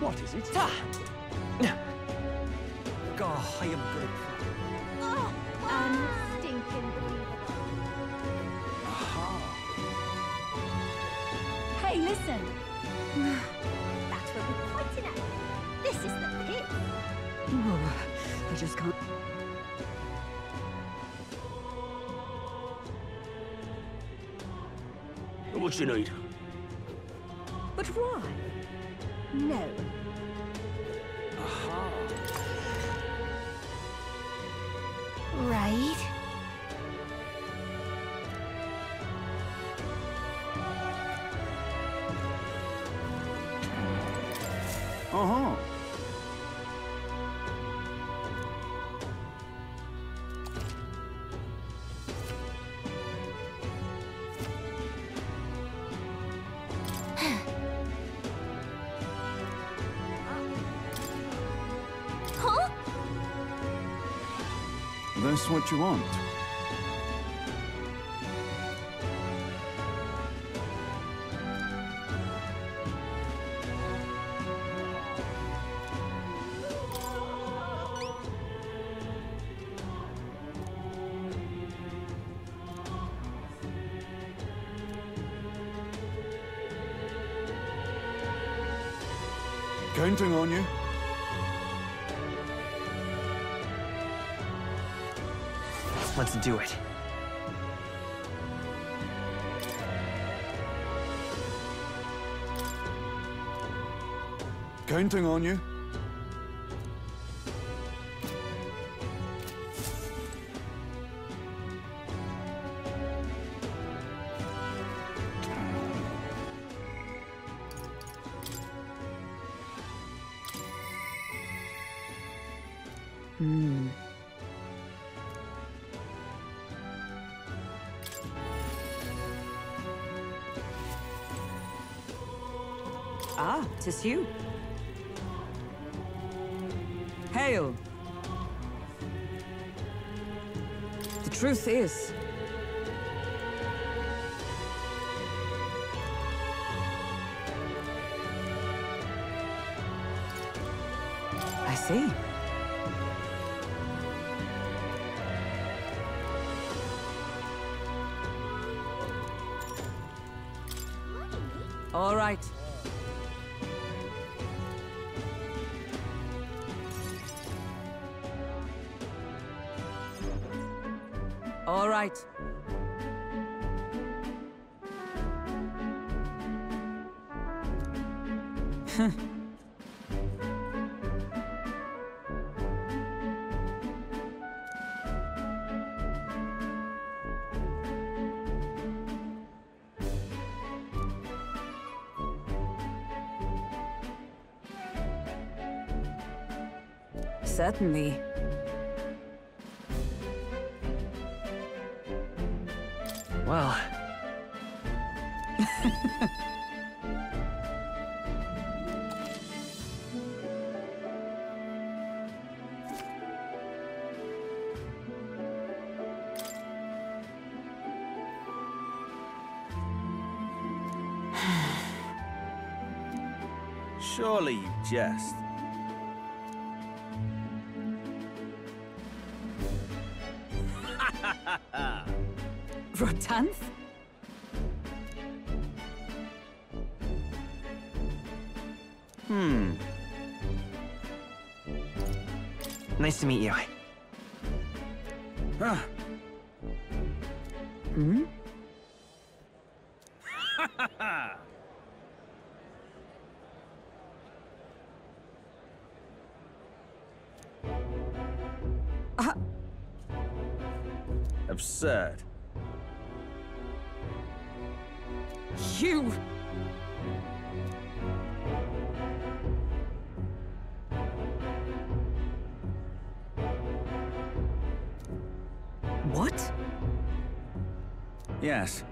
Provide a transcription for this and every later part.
What is it? Ta! Oh, I am good. Oh, ah, unstinking um, believable. Aha. Hey, listen. That's what we're pointing at. This is the pit. Oh, I just can't. What you need? That's what you want. Counting on you. Do it. Counting on you. Tis you. Hail. The truth is, right. Certainly. Well, Surely you jest. Rotanth? hmm. Nice to meet you. Yes.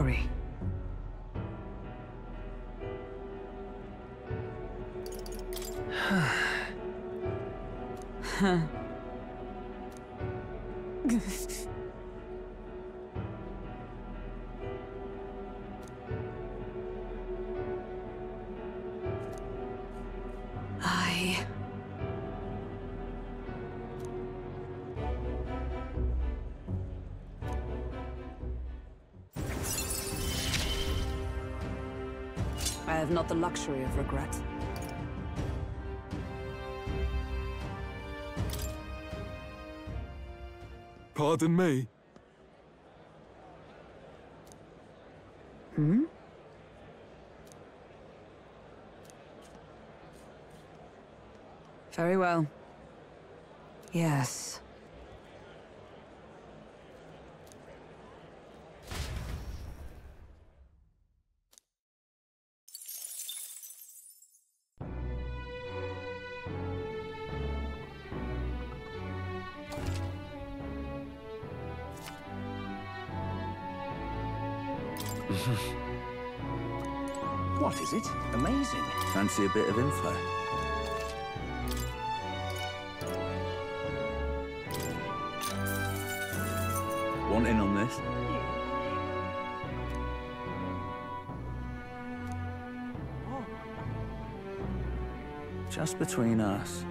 Sorry. Not the luxury of regret. Pardon me. Hmm? Very well. Yes. A bit of info? Want in on this? Oh. Just between us.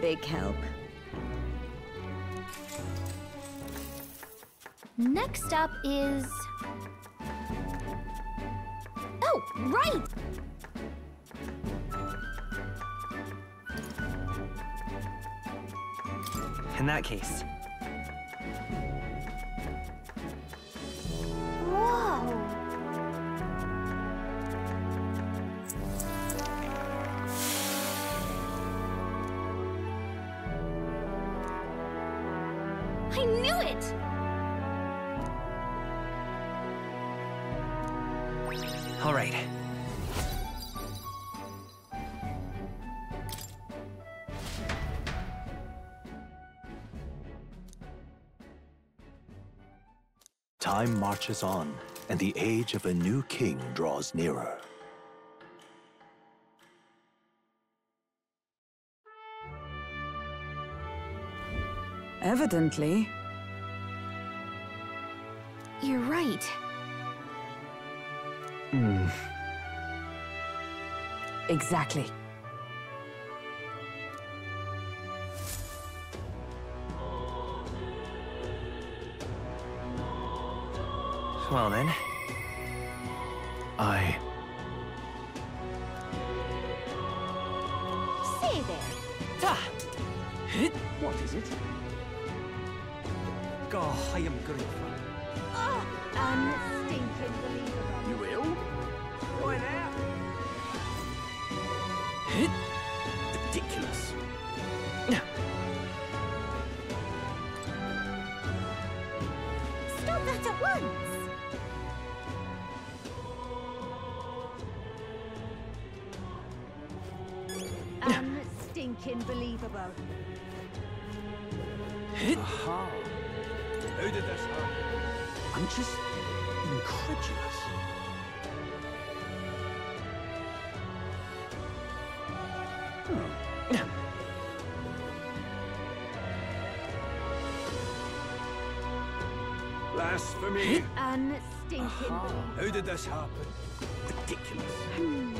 Big help. Next up is... Oh, right! In that case, Time marches on, and the age of a new king draws nearer. Evidently. You're right. Hmm. Exactly. Well then, Blasphemy. Unstinking ah, How did this happen? Ridiculous. Hmm.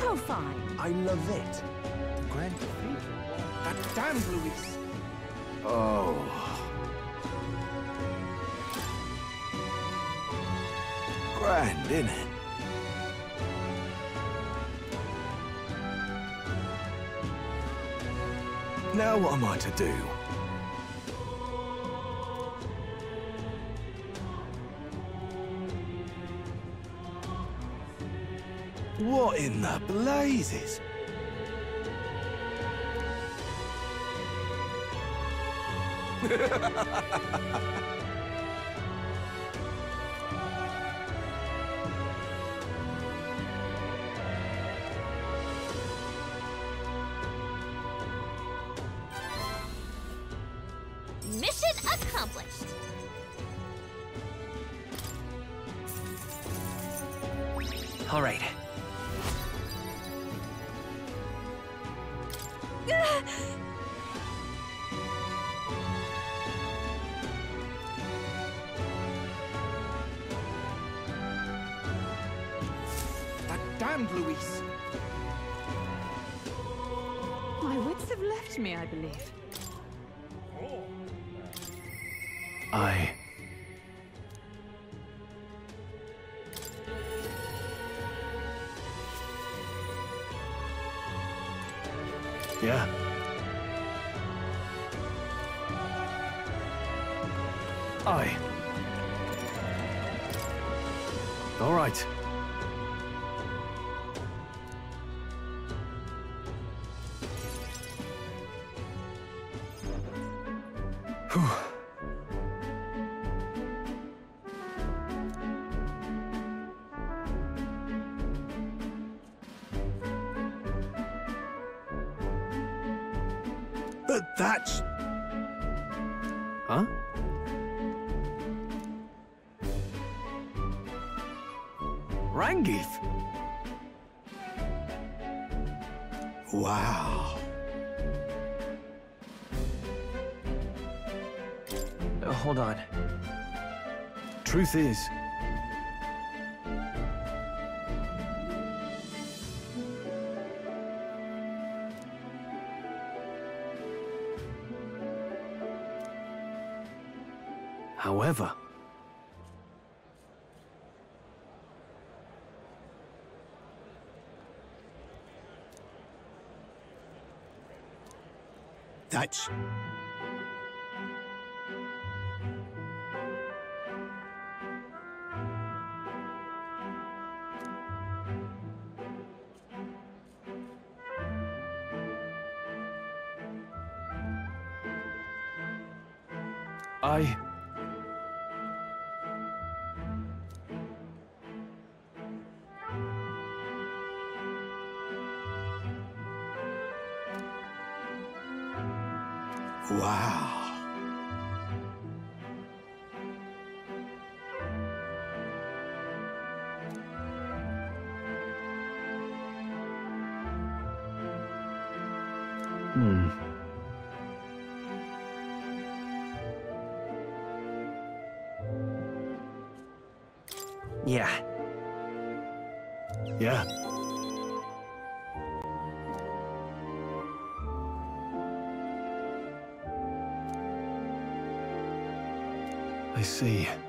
Oh, fine. I love it. Grand Cathedral. That damned Louis. Oh. Grand, isn't it? Now what am I to do? The blazes? Truth is, however, That's... see.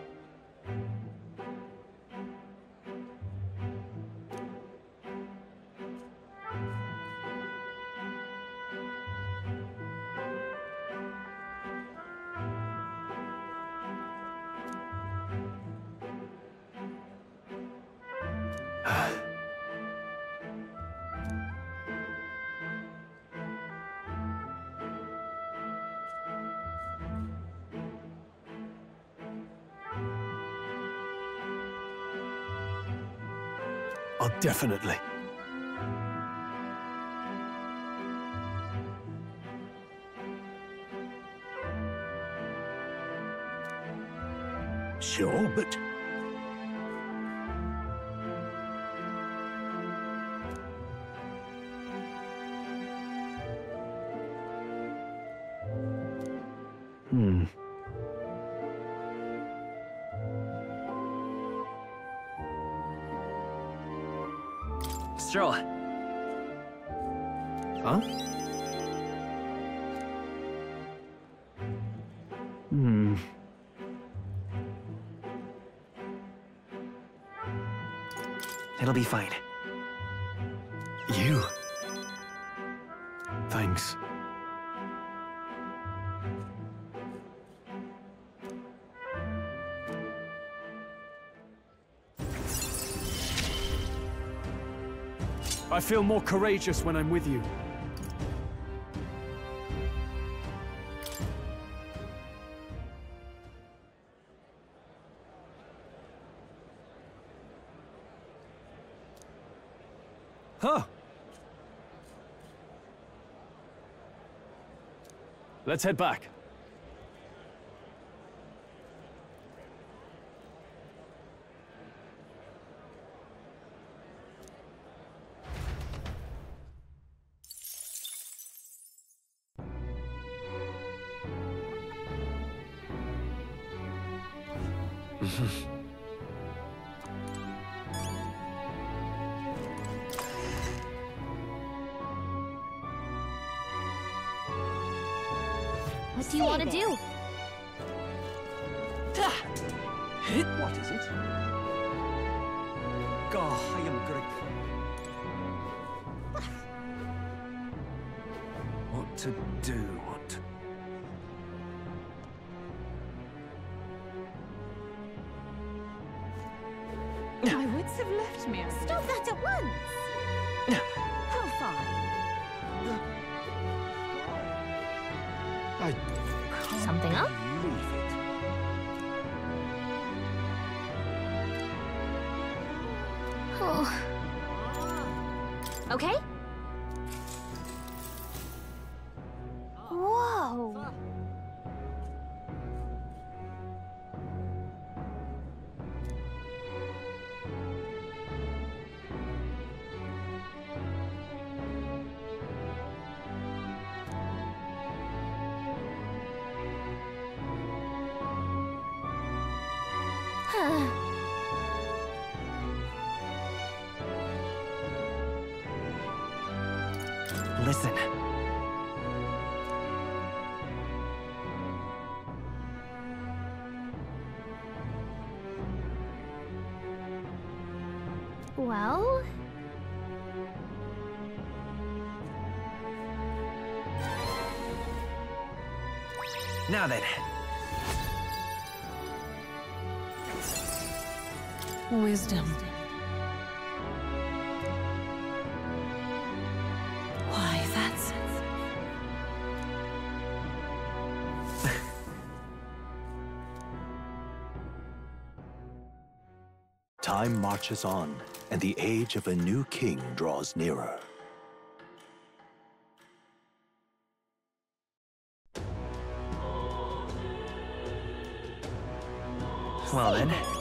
Oh, definitely. Sure, but be fine. You. Thanks. I feel more courageous when I'm with you. Let's head back. What Now then. Wisdom. Why, that's... Time marches on, and the age of a new king draws nearer. Well then.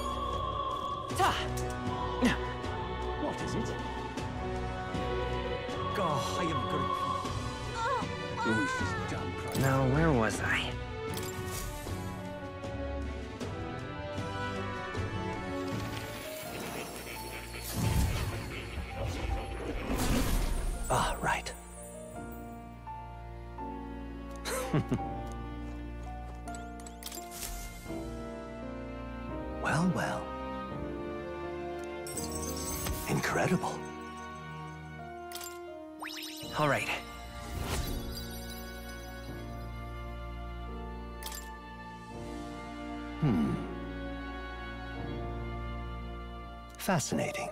fascinating.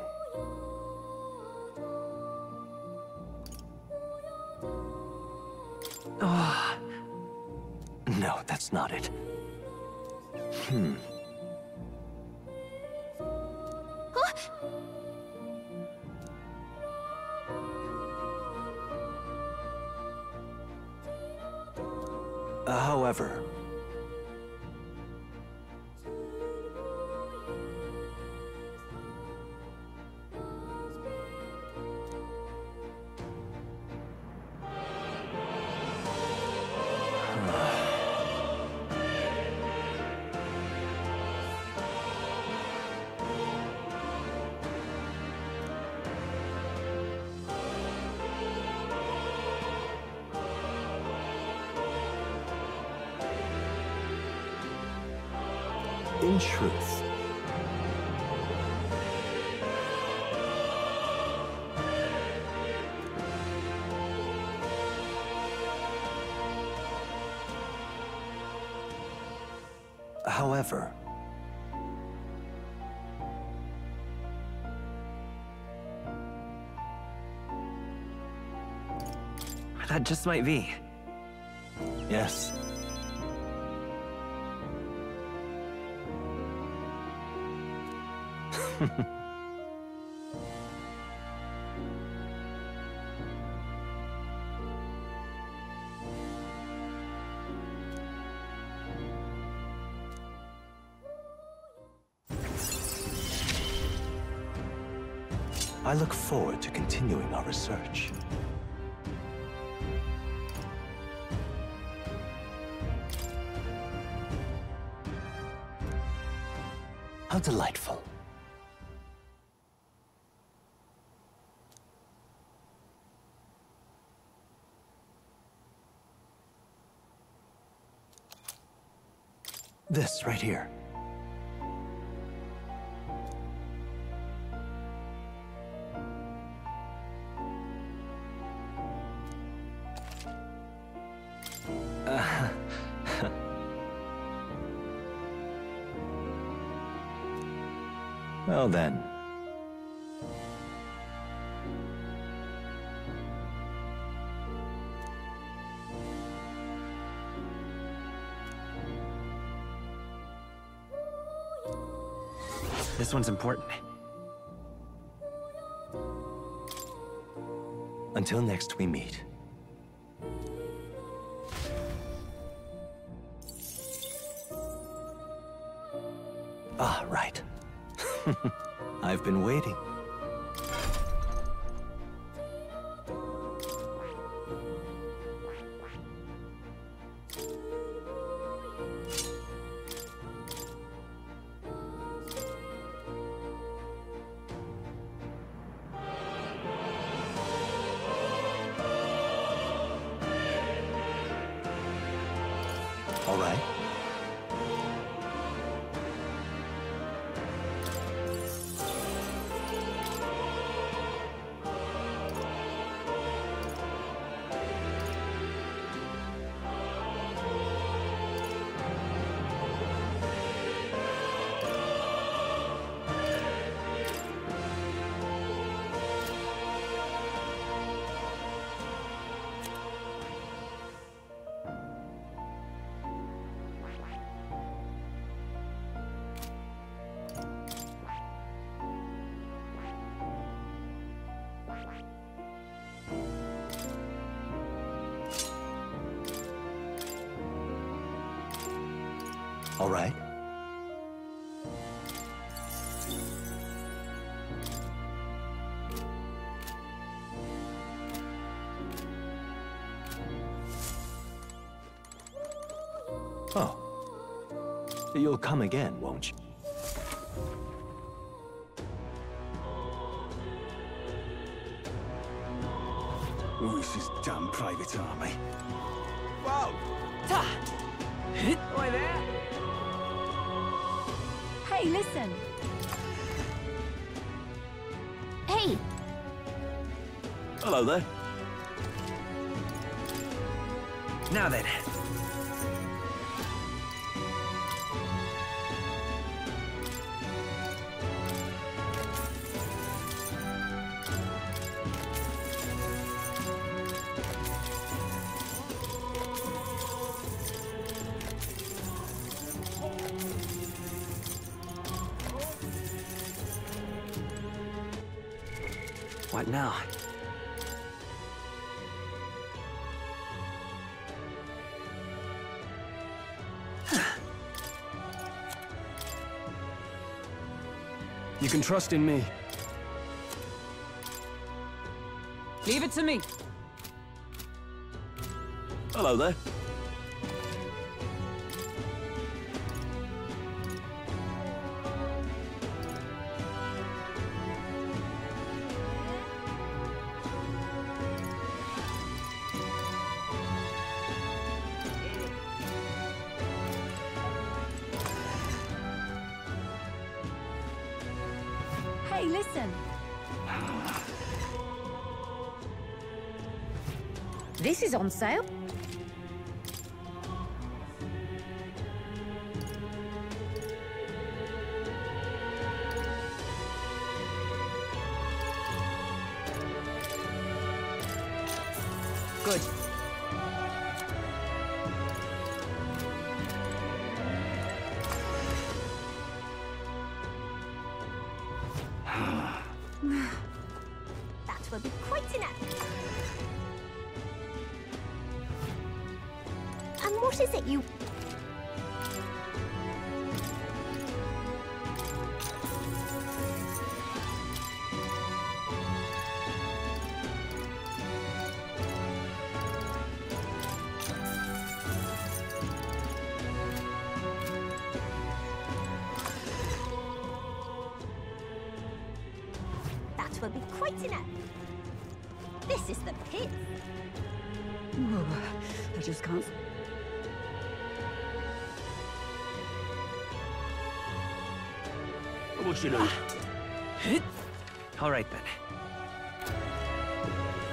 Oh. No, that's not it. Hmm. Uh, however, That just might be. yes, I look forward to continuing our research. Delightful. This right here. This one's important. Until next we meet. Ah, right. I've been waiting. All right. Oh. You'll come again, won't you? Oh, Louis's damn private army. Whoa! Oi there! Hey, listen. Hey, Hello there. Now then. Trust in me. Leave it to me. Hello there. On sale.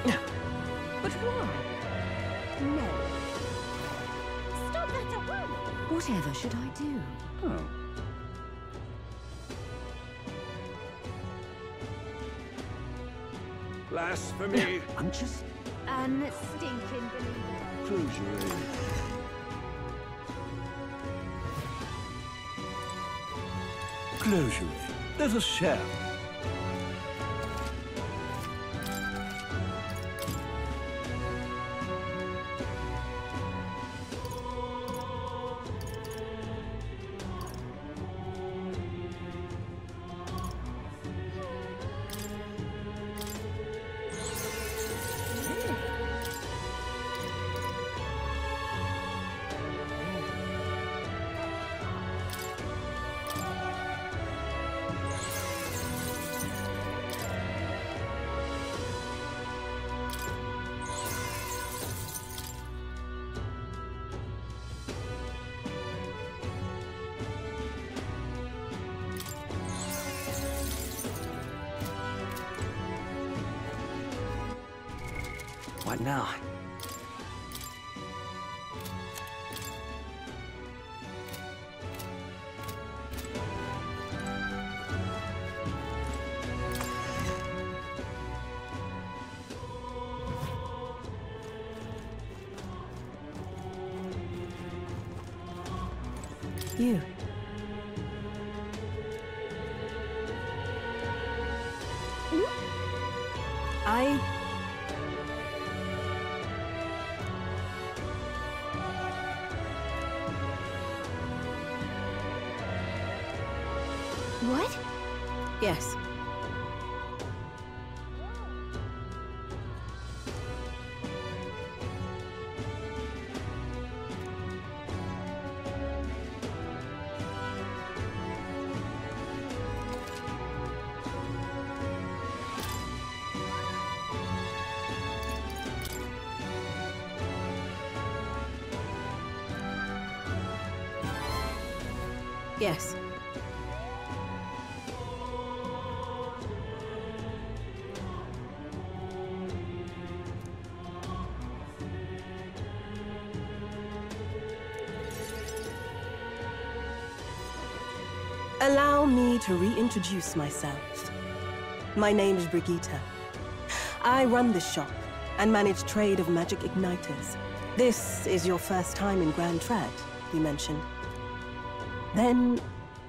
But why? No. Stop that at once. Whatever should I do? Oh. Blasphemy! I'm just Unstinking believable. close your eyes. Close your eyes. Let us share. To reintroduce myself. My name is Brigitta. I run this shop and manage trade of magic igniters. This is your first time in Grand Trad, you mentioned. Then,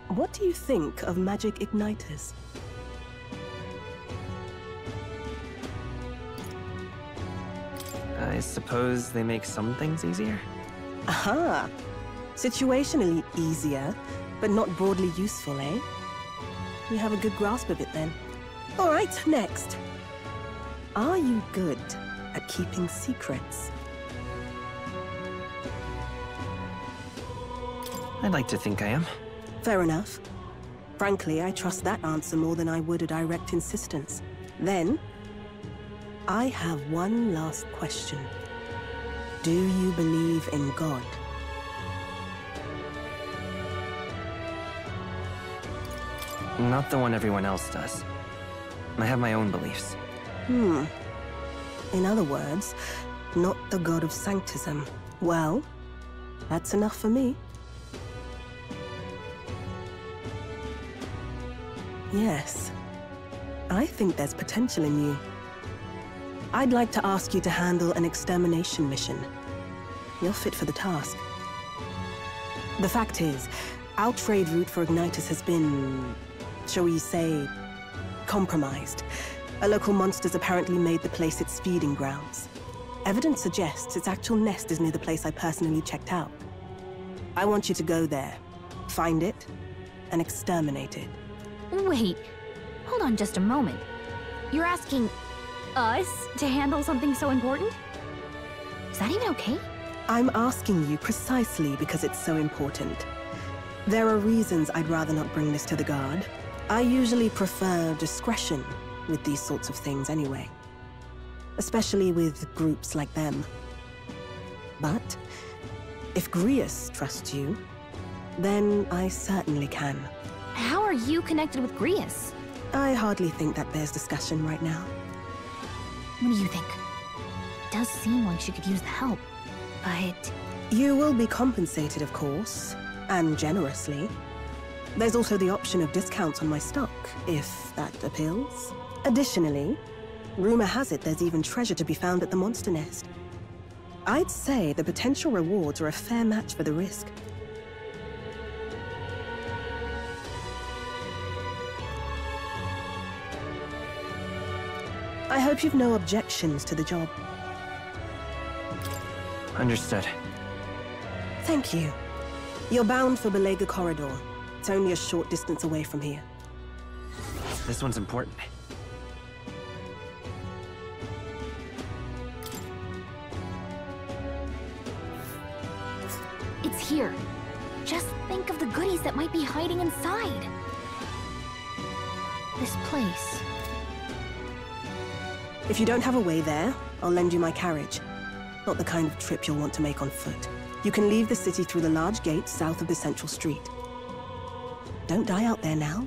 what do you think of magic igniters? I suppose they make some things easier? Aha! Situationally easier, but not broadly useful, eh? You have a good grasp of it then. All right, next. Are you good at keeping secrets? I'd like to think I am. Fair enough. Frankly, I trust that answer more than I would a direct insistence. Then, I have one last question. Do you believe in God? Not the one everyone else does. I have my own beliefs. Hmm. In other words, not the god of sanctism. Well, that's enough for me. Yes. I think there's potential in you. I'd like to ask you to handle an extermination mission. You're fit for the task. The fact is, our trade route for igniters has been, shall we say, compromised. A local monster's apparently made the place its feeding grounds. Evidence suggests its actual nest is near the place I personally checked out. I want you to go there, find it, and exterminate it. Wait, hold on just a moment. You're asking us to handle something so important? Is that even okay? I'm asking you precisely because it's so important. There are reasons I'd rather not bring this to the Guard. I usually prefer discretion with these sorts of things anyway. Especially with groups like them. But, if Grius trusts you, then I certainly can. How are you connected with Grius? I hardly think that bears discussion right now. What do you think? It does seem like she could use the help, but... You will be compensated, of course, and generously. There's also the option of discounts on my stock, if that appeals. Additionally, rumor has it there's even treasure to be found at the Monster Nest. I'd say the potential rewards are a fair match for the risk. I hope you've no objections to the job. Understood. Thank you. You're bound for Belega Corridor. It's only a short distance away from here. This one's important. It's here. Just think of the goodies that might be hiding inside. This place. If you don't have a way there, I'll lend you my carriage. Not the kind of trip you'll want to make on foot. You can leave the city through the large gate south of the central street. Don't die out there now.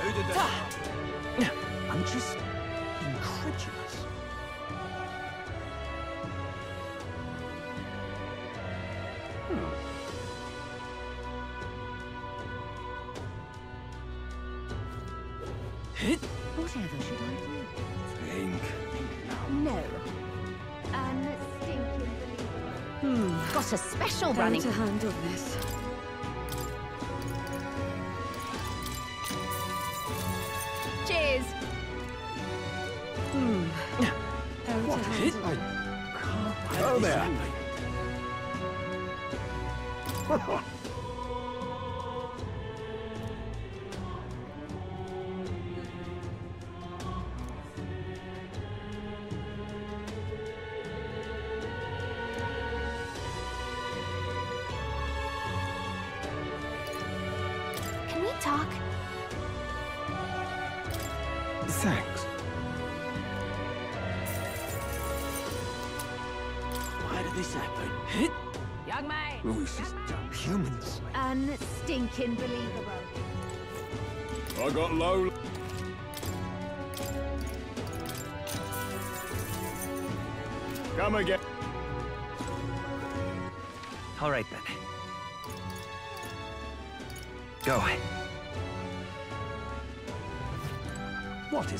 Who did that? I'm just a special How running. to handle this? Cheers. How to handle Oh, there.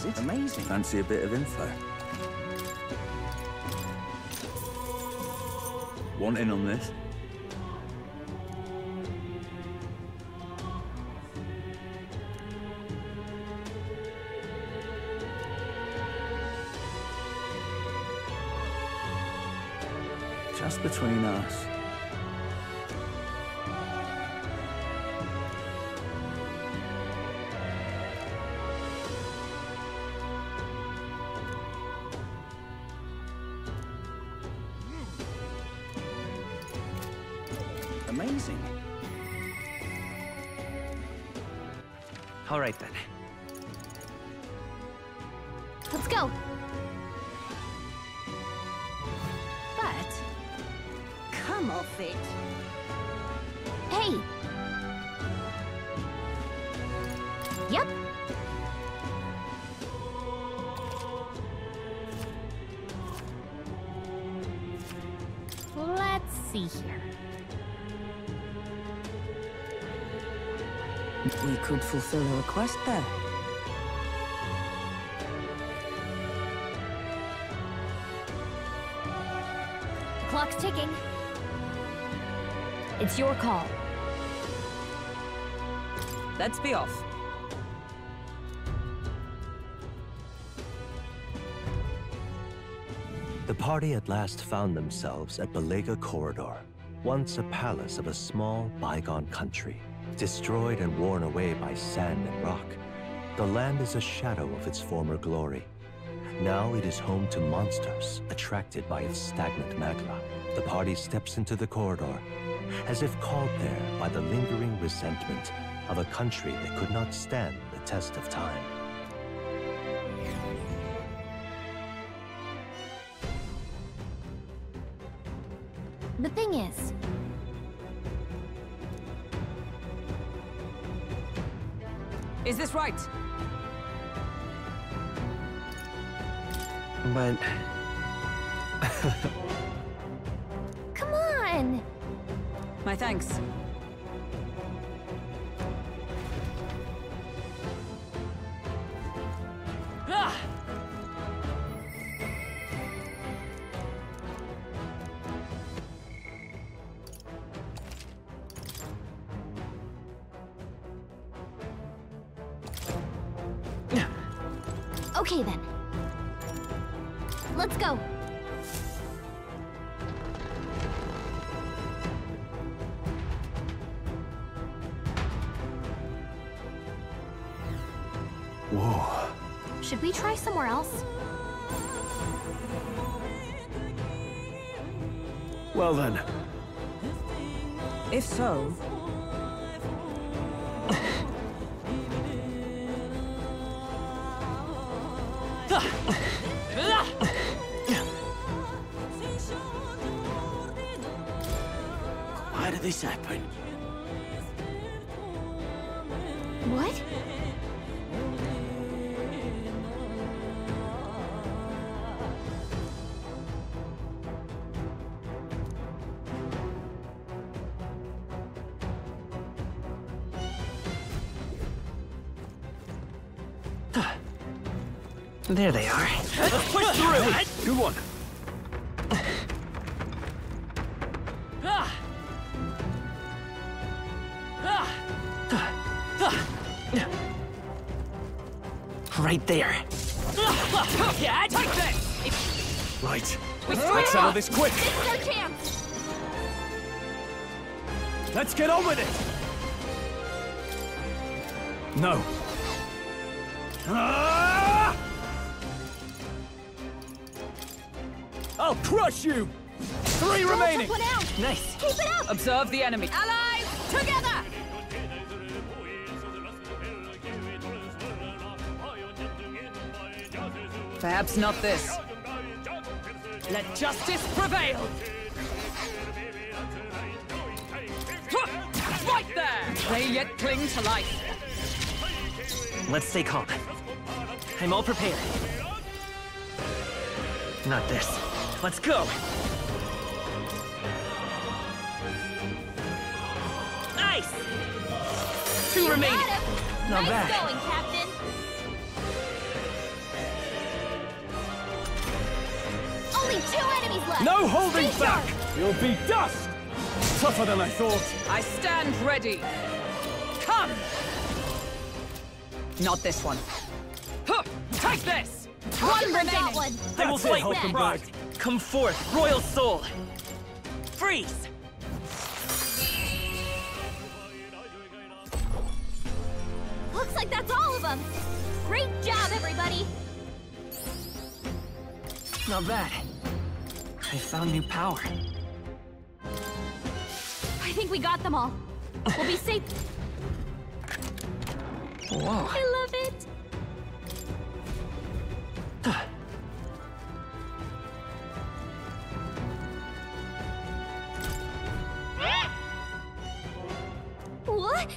it? Amazing. Fancy a bit of info. Want in on this? Fulfill a request there. The clock's ticking. It's your call. Let's be off. The party at last found themselves at Belega Corridor, once a palace of a small, bygone country. Destroyed and worn away by sand and rock, the land is a shadow of its former glory. Now it is home to monsters attracted by its stagnant magma. The party steps into the corridor, as if called there by the lingering resentment of a country that could not stand the test of time. Okay then. Let's go. Whoa. Should we try somewhere else? Well then, If so, there they are. push through! Good one. Right there. yeah, take this. Right. Let's settle this quick. Our chance! Let's get on with it! No. The enemy. Allies, together! Perhaps not this. Let justice prevail! Right there! They yet cling to life. Let's stay calm. I'm all prepared. Not this. Let's go. Two remaining. Not nice bad. going, Captain! Only two enemies left! No holding Stay back! sharp. You'll be dust! Tougher than I thought. I stand ready. Come! Not this one. Huh, Take this! One For that remaining. one! I will That's it, fight with Hulkenberg. pride. Come forth, royal soul. Freeze! Looks like that's all of them. Great job, everybody. Not bad. I found new power. I think we got them all. We'll be safe. Whoa. I love it. What?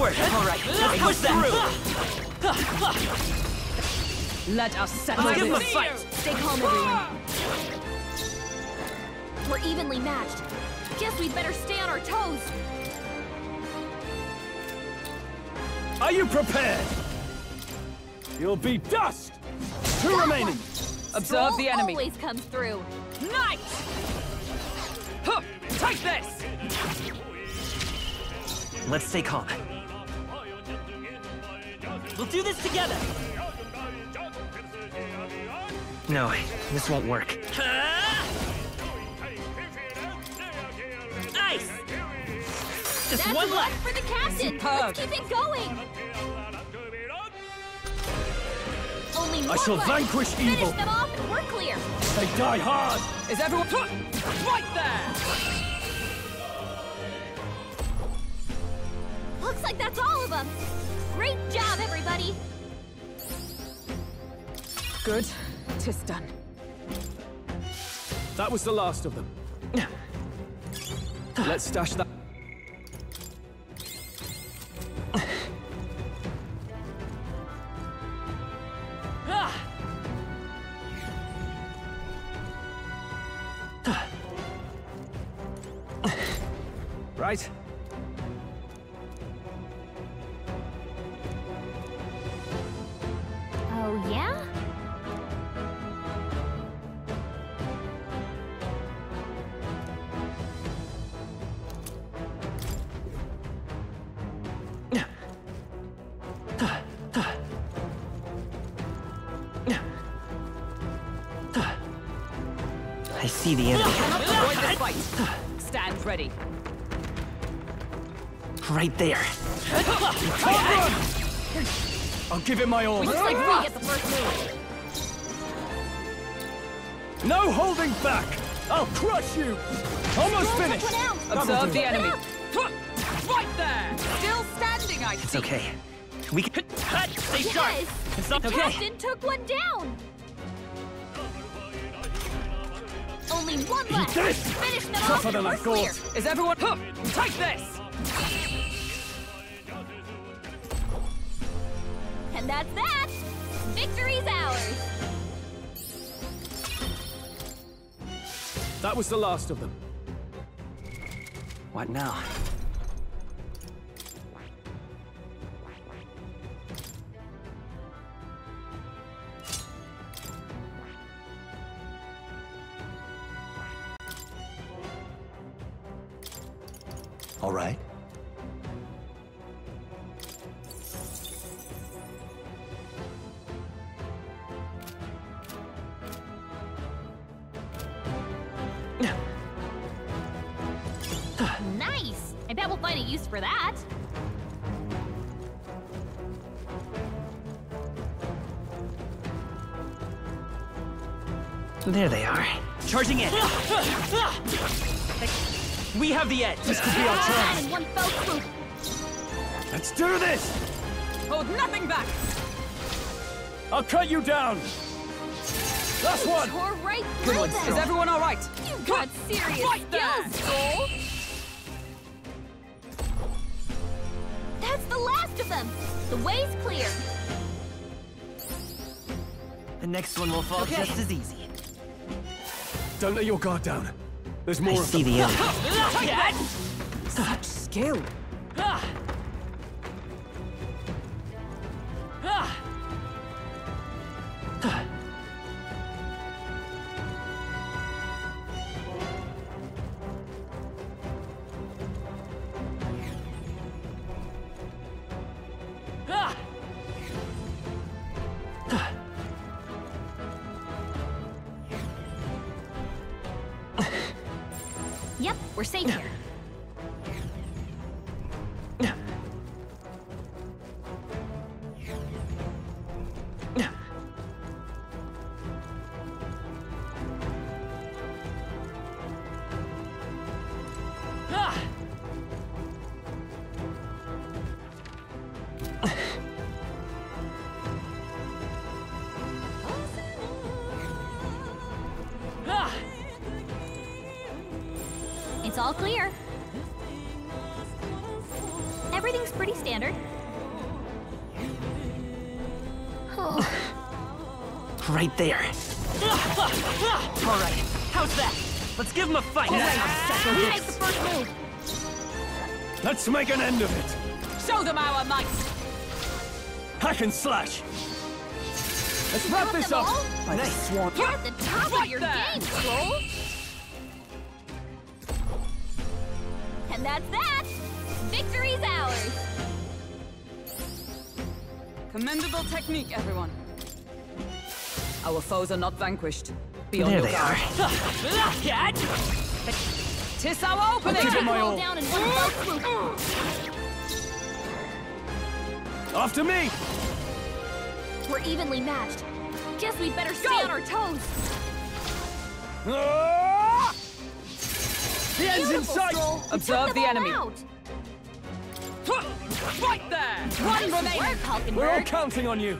Forward! All right, let's push through. Let us settle Let's give them a this. fight. Stay calm, everyone. We're evenly matched. Guess we'd better stay on our toes. Are you prepared? You'll be dust! Two Got remaining! one. Observe Strohl the enemy. always comes through. Knight! Huh, Take this! Let's stay calm. We'll do this together! No, this won't work. Ice! Just That's one one left! for the captain. Superb. Let's keep it going. Only one I shall left. vanquish Finish evil. them off and we're clear. They die hard! Is everyone... Huh, Right there! Looks like that's all of them. Great job, everybody. Good. Tis done. That was the last of them. Let's stash that. Give it my all. Looks like we get the first move. No holding back! I'll crush you! Almost Roll finished! took one out. Observe the Keep it enemy. up. Huh, Right there! Still standing, I It's see. okay. We can. Stay sharp! Yes, It's not the okay. captain took one down. Only one left. this. Finish them Tougher off than and I we're clear. thought. Is everyone... Huh, Take this! That's that. Victory's ours. That was the last of them. What now? All right. We'll find a use for that. There they are. Charging in. We have the edge. This could be our Ah, chance. in one fell swoop. Let's do this! Hold nothing back! I'll cut you down! Last one! Tore right Good one. Is everyone all right? You've got serious Right there. skills, Soul. Way's clear. The next one will fall Okay. just as easy. Don't let your guard down. There's more I of see them. the enemy. Such skill. Yep, Right there. All right, how's that? Let's give him a fight. who makes the first move? Let's make an end of it. Show them our might. Hack and slash. Let's wrap this up. all? Nice. You're at the top of your there. game, Strohl. And that's that. Victory's ours. Commendable technique, everyone. Our foes are not vanquished. Be on There your they guard. are. Tis our opening! give it my Roll all. down in one. After me. We're evenly matched. Guess we'd better stay on our toes. Ah! The end's in sight. Strohl. We Observe the enemy. out. Right there! One Nice remaining! work, Hulkenberg. We're all counting on you.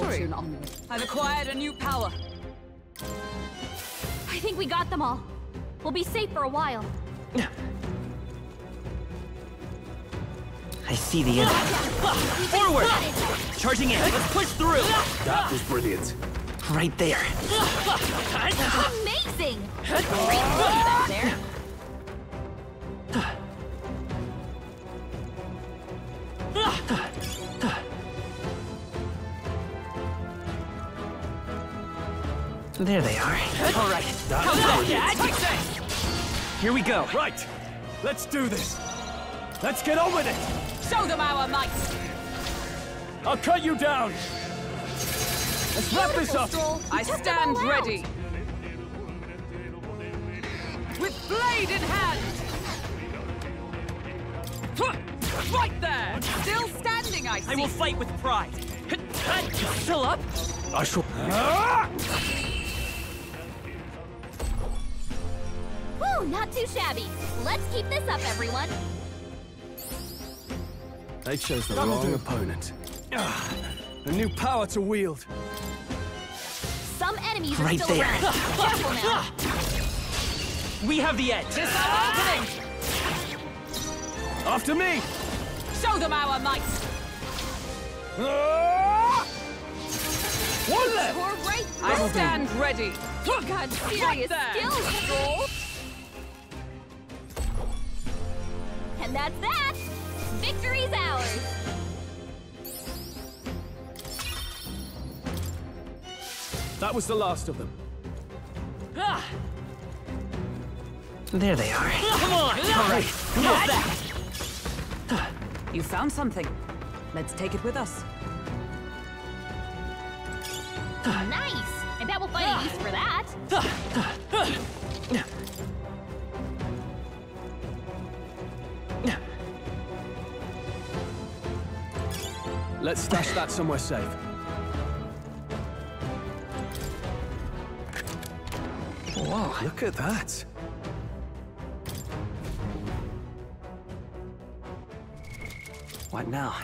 Carry this fortune. I've acquired a new power. I think we got them all. We'll be safe for a while. I see the enemy. Forward! Charging in. Let's push through. That was brilliant. Right there. Amazing. Great there. There they are. All right. Here we go. Right. Let's do this. Let's get on with it. Show them our might! I'll cut you down. Let's wrap this up. Strohl. I stand ready! With blade in hand! Right there! Still standing, I see! I will fight with pride. Still up? I shall. Ah! Woo, not too shabby. Let's keep this up, everyone. They chose the wrong opponent. Ah, a new power to wield. Some enemies are still there. around. Careful now. We have the edge. Tis our opening! After me. Show them our might! Ah! One left. You're right I stand ready! God, serious there. skills, And that's that. Victory's ours. That was the last of them. Ah. There they are. Ah, come on. All right. How's that? Ah, you found something. Let's take it with us. Nice. I bet we'll find a use for that. Let's stash that somewhere safe. Whoa. Look at that. What now?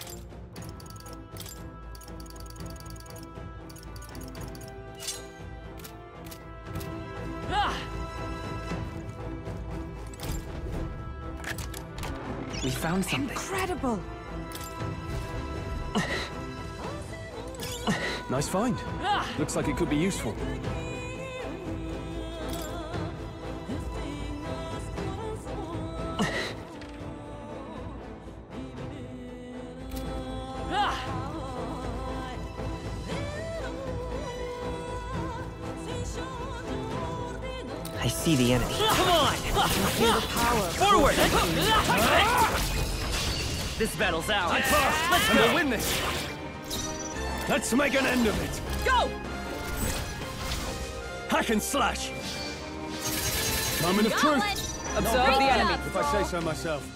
We found something. Incredible! Nice find. Looks like it could be useful. I see the enemy. Come on! Forward! This battle's ours. Let's And go! we'll win this. Let's make an end of it. Go! Hack and slash. Moment of truth. one. Observe Great the job, enemy. If I say so myself.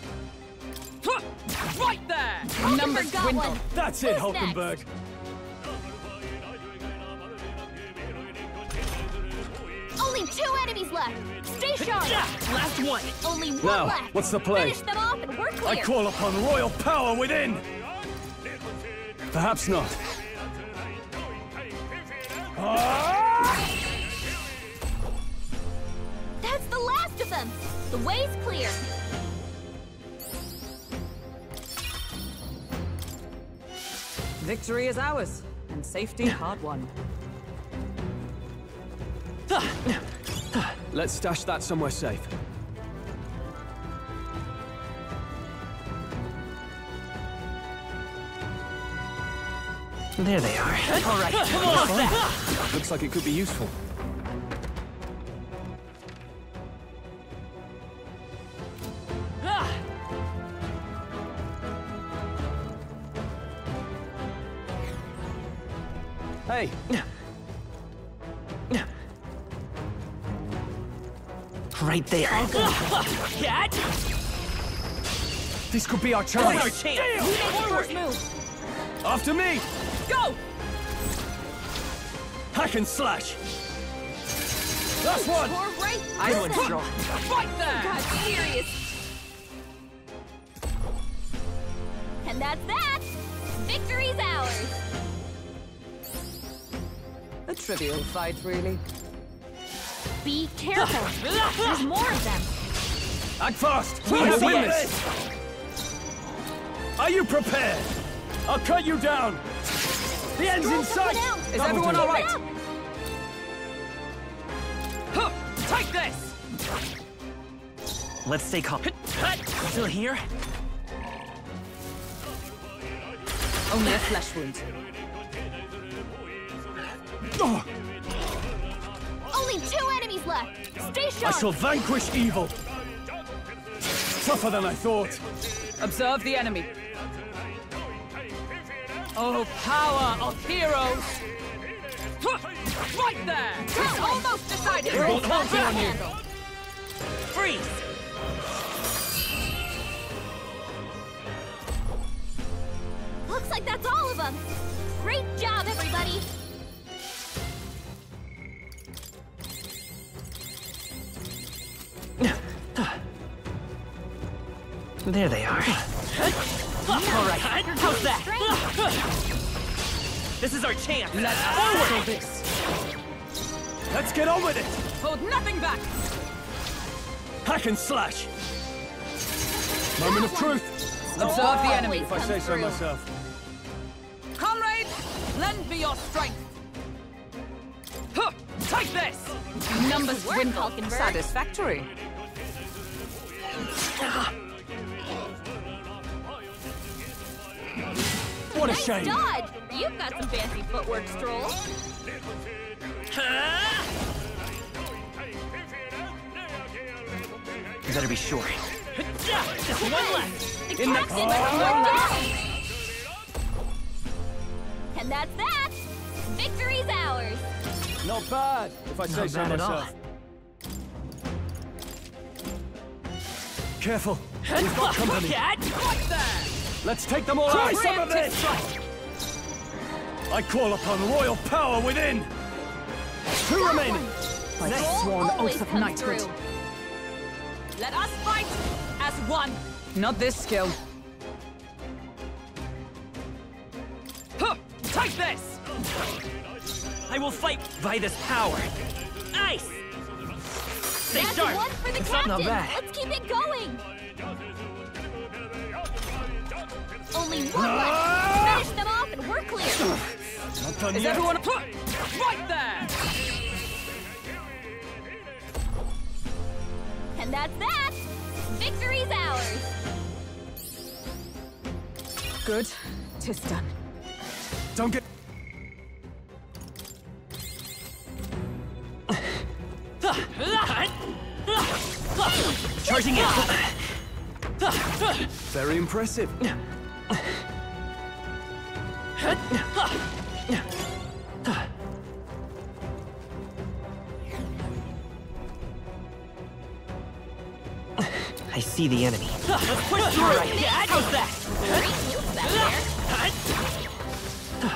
Right there! Hulkenberg Numbers dwindle. one. That's it, Who's next? Hulkenberg. Only enemies left. Stay sharp. Last one! Only one Now, left. what's the play? Finish them off and we're I call upon royal power within. Perhaps not. Ah! That's the last of them. The way's clear. Victory is ours, and safety hard won. Let's stash that somewhere safe. There they are. All right, come on! Looks like it could be useful. This could be our This is our chance. chance! First move. After me, Go! hack and slash. Last one. Or right I through went them. strong. Right there! Oh, Got serious. And that's that. Victory's ours. A trivial fight, really. Be careful. There's more of them. Act fast. We I have see win it. this. Are you prepared? I'll cut you down. The end's in sight. something out. Is everyone Keep all it right? up. Huh! Take this! Let's stay calm. Still here? Only a flesh wound. Oh, Only two enemies left. Stay sharp! I shall vanquish evil. Tougher than I thought. Observe the enemy. Oh, power of heroes! Right there! It's almost decided! You're won't hold to on you. Freeze! Looks like that's all of them. Great job, everybody. There they are. All right, how's that? This is our chance. Let's Forward! this! Let's get on with it. Hold nothing back! Hack and slash. Moment of truth. Observe the enemy. If I Come say so myself. Comrades, lend me your strength! Huh! Take this! Numbers work, dwindle. Hulkenberg. Satisfactory. Ah. What a Nice shame. dodge. You've got some fancy footwork, Strohl. You better be sure. Just one left. The In the- captain's going. And that's that. Victory's ours. Not bad, if I say Not so bad at all. myself. Careful. We've got company. Cat! Right there! Let's take them all out. some of this! I call upon royal power within. Two remaining. By the Strohl sworn oath of knighthood. through. Let us fight as one! Not this skill. Huh! Take this! I will fight by this power. Ice! Stay That's sharp! one for the It's not bad. Let's keep it going. Only one left. Finish them off and we're clear. Not done Is yet. everyone right there? And that's that. Victory's ours. Good. Tis done. Don't get. Charging in. Very impressive. I see the enemy. Push All right, how's that? Great moves back there.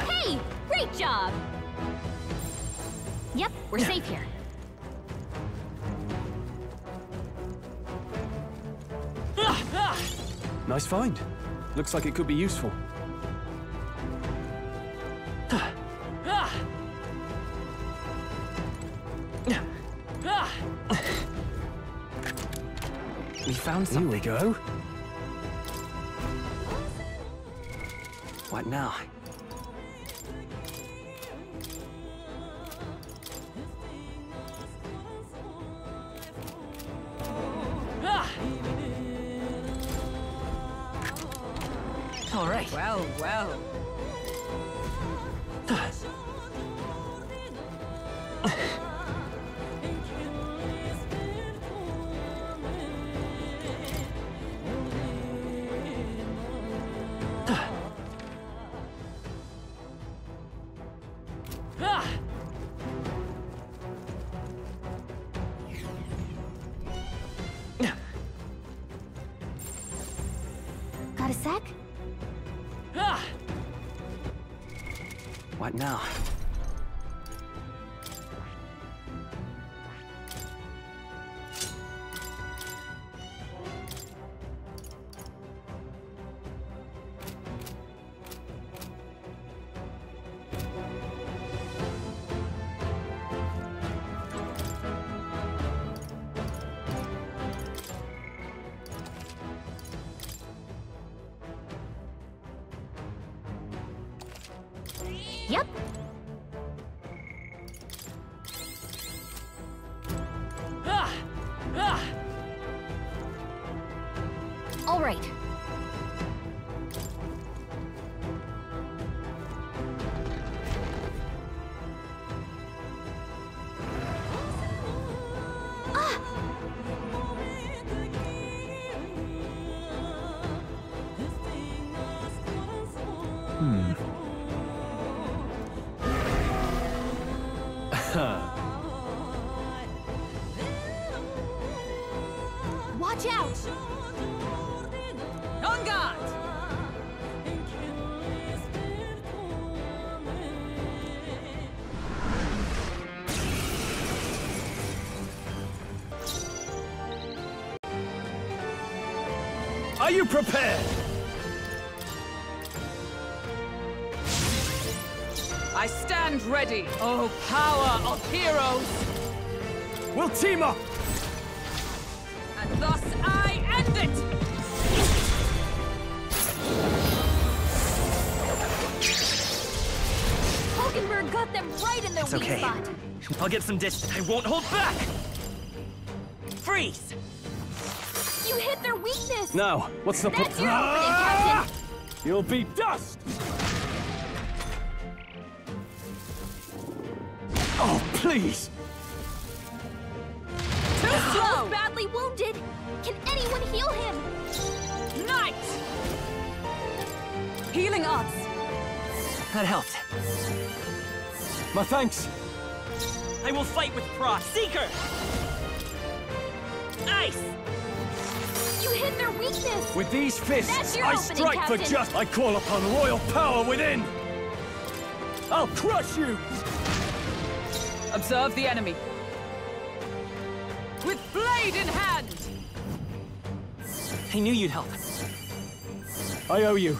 Hey, great job. Yep, we're safe here. Nice find. Looks like it could be useful. We found something. Here something. we go. What now? Watch out! On guard! Are you prepared? Ready, oh power of heroes! We'll team up! And thus I end it! Hulkenberg got them right in their It's weak okay. spot. I'll get some distance. I won't hold back. Freeze! You hit their weakness. No. what's the That's your opening, Ah! Captain. You'll be dust! Please! Too slow! Badly wounded. Can anyone heal him? Knight! Healing arts! That helped. My thanks! I will fight with Proc. Seeker! Ice! You hit their weakness. With these fists, That's your I opening, strike for Captain. just. I call upon royal power within! I'll crush you! Observe the enemy. With blade in hand! I knew you'd help. I owe you.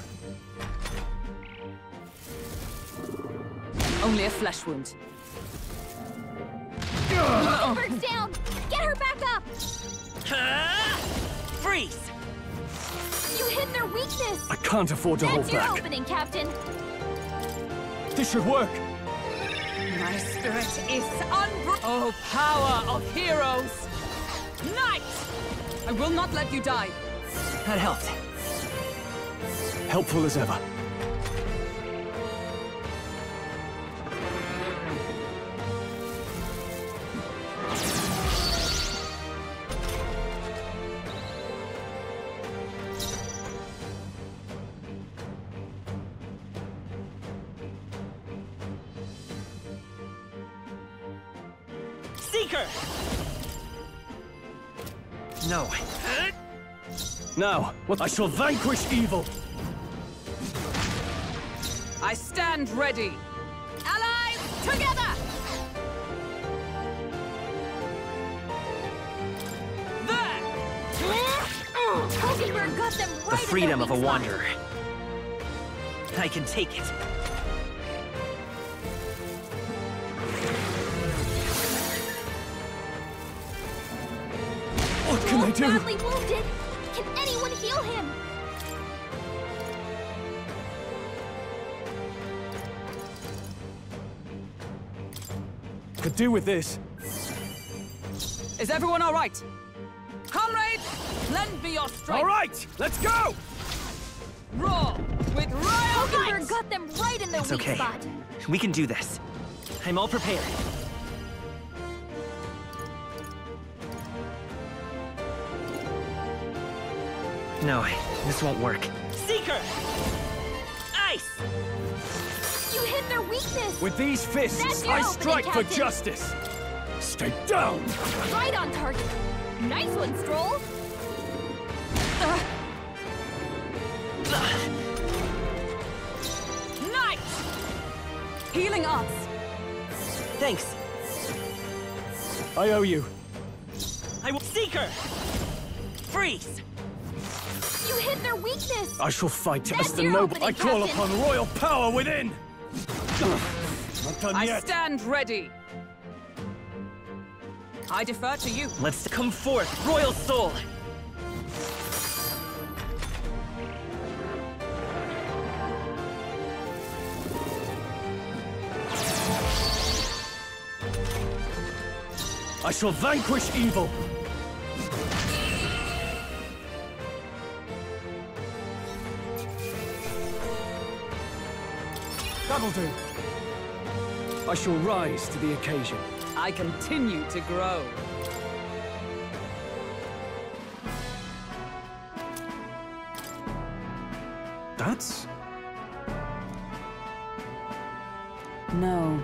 Only a flesh wound. Hulkenberg's down. Get her back up. Ah! Freeze! You hit their weakness! I can't afford to hold That's your back. opening, Captain! This should work. My spirit is unbro- Oh, power of heroes! Knight! I will not let you die. That helped. Helpful as ever. Now, what I shall vanquish evil. I stand ready. Allies, together! There! Hulkenberg got them right The freedom of a wanderer. I can take it. What can I Wolf do? Heal him? Could do with this. Is everyone all right? Comrades, lend me your strength. All right, let's go! Roar with royal Hulkenberg might. got them right in their It's weak okay. spot. We can do this. I'm all prepared. No, this won't work. Seeker! Ice! You hit their weakness! With these fists, I opening, strike for justice. Stay down! Right on target! Nice one, Strohl! Knight! Healing arts. Thanks. I owe you. I will. Seeker! Freeze! You hit their weakness! I shall fight That's as the noble. I call Captain. upon royal power within. Not done I yet. stand ready. I defer to you. Let's come forth, Royal Soul! I shall vanquish evil. That'll do. I shall rise to the occasion. I continue to grow. That's No.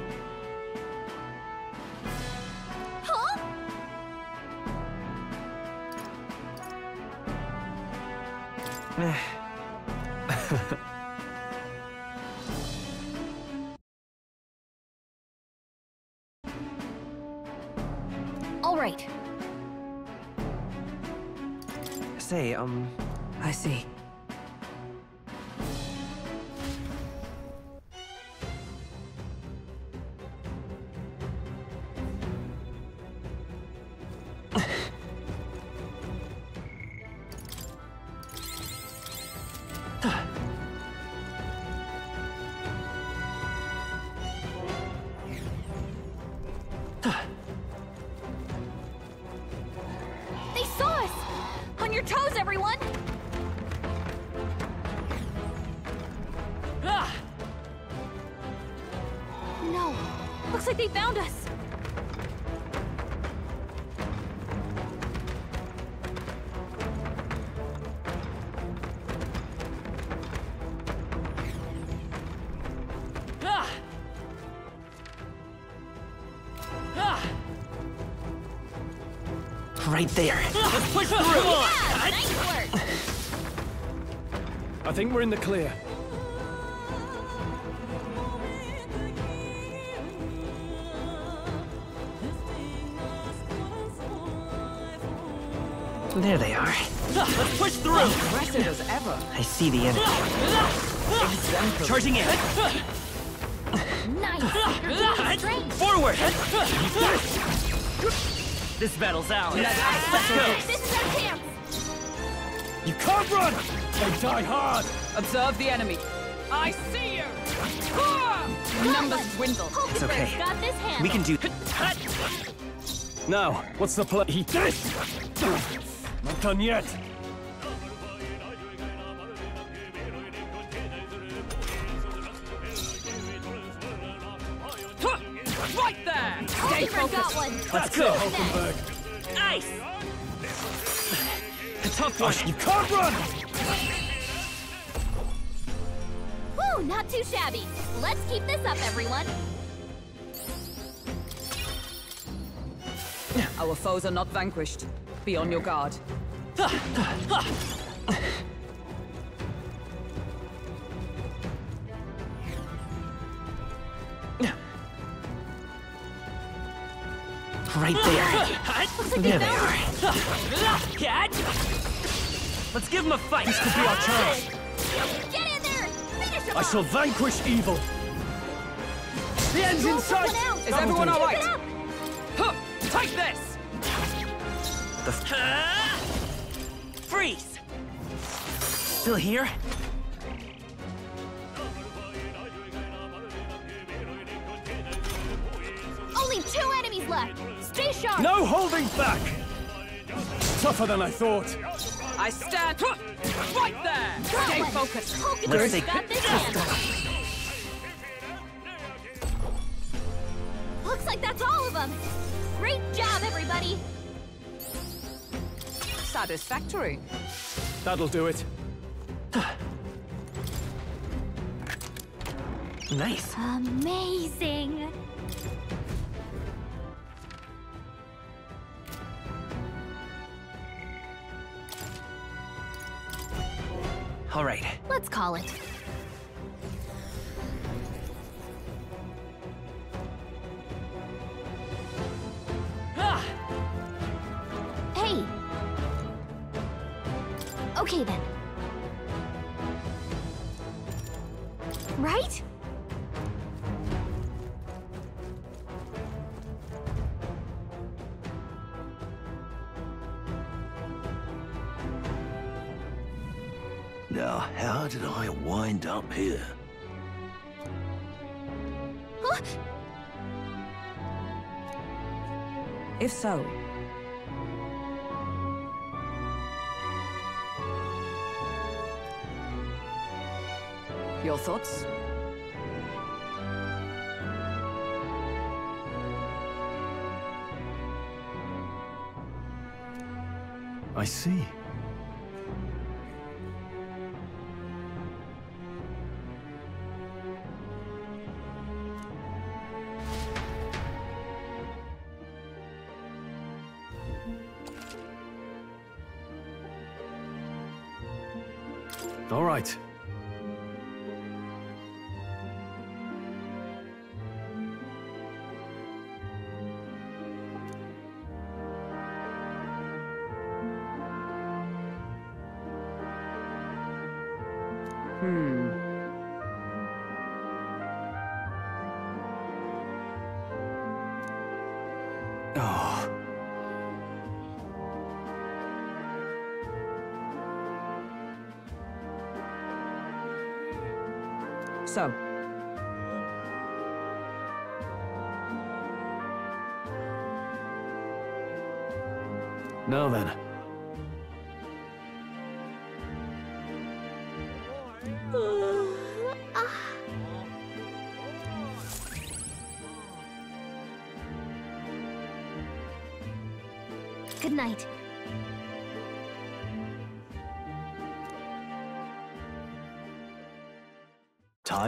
Right there. Let's push through! Yeah, nice work! I think we're in the clear. There they are. Let's push through! Aggressive as ever. I see the enemy. Charging in! Nice! You're! Forward! This battle's ours. Let's go! This is our chance! You can't run! They die hard! Observe the enemy. I see you! Numbers dwindle. It's okay. Got this handle. We can do... Now, what's the plan? Eat this! Not done yet! Stay got focused. one. Let's That's go. it, Hulkenberg! Nice! A tough one. You can't run! Whew, not too shabby. Let's keep this up, everyone. Our foes are not vanquished. Be on your guard. Ah, ah, ah. Right there. Looks like There they they found are. Cat! Let's give him a fight. This could be our chance. Get in there! Finish him I shall vanquish evil! The end's in sight! Is That'll everyone all right? all Keep it right? up. Huh! Take this! The f- Freeze! Still here? Only two enemies left. Stay sharp. No holding back! Tougher than I thought. I stand right there! Stay focused. Hulkenberg Let's see. got this handle. Looks like that's all of them. Great job, everybody. Satisfactory. That'll do it. Nice. Amazing. All right. Let's call it. Ah! Hey. Okay then. Right? Now, how did I wind up here? Huh? If so, your thoughts? I see. All right. Hmm. So, now then.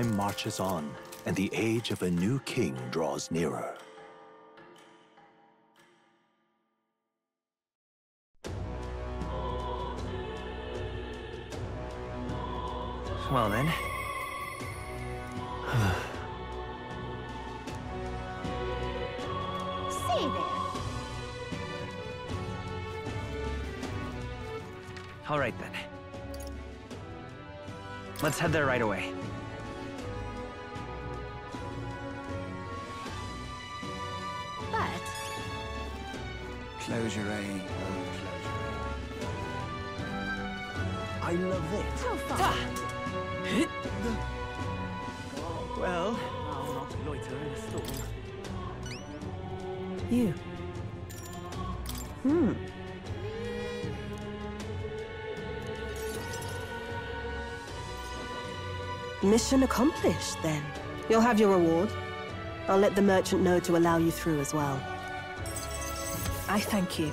Time marches on, and the age of a new king draws nearer. Well then. Say there. All right then. Let's head there right away. Accomplished, then. You'll have your reward. I'll let the merchant know to allow you through as well. I thank you.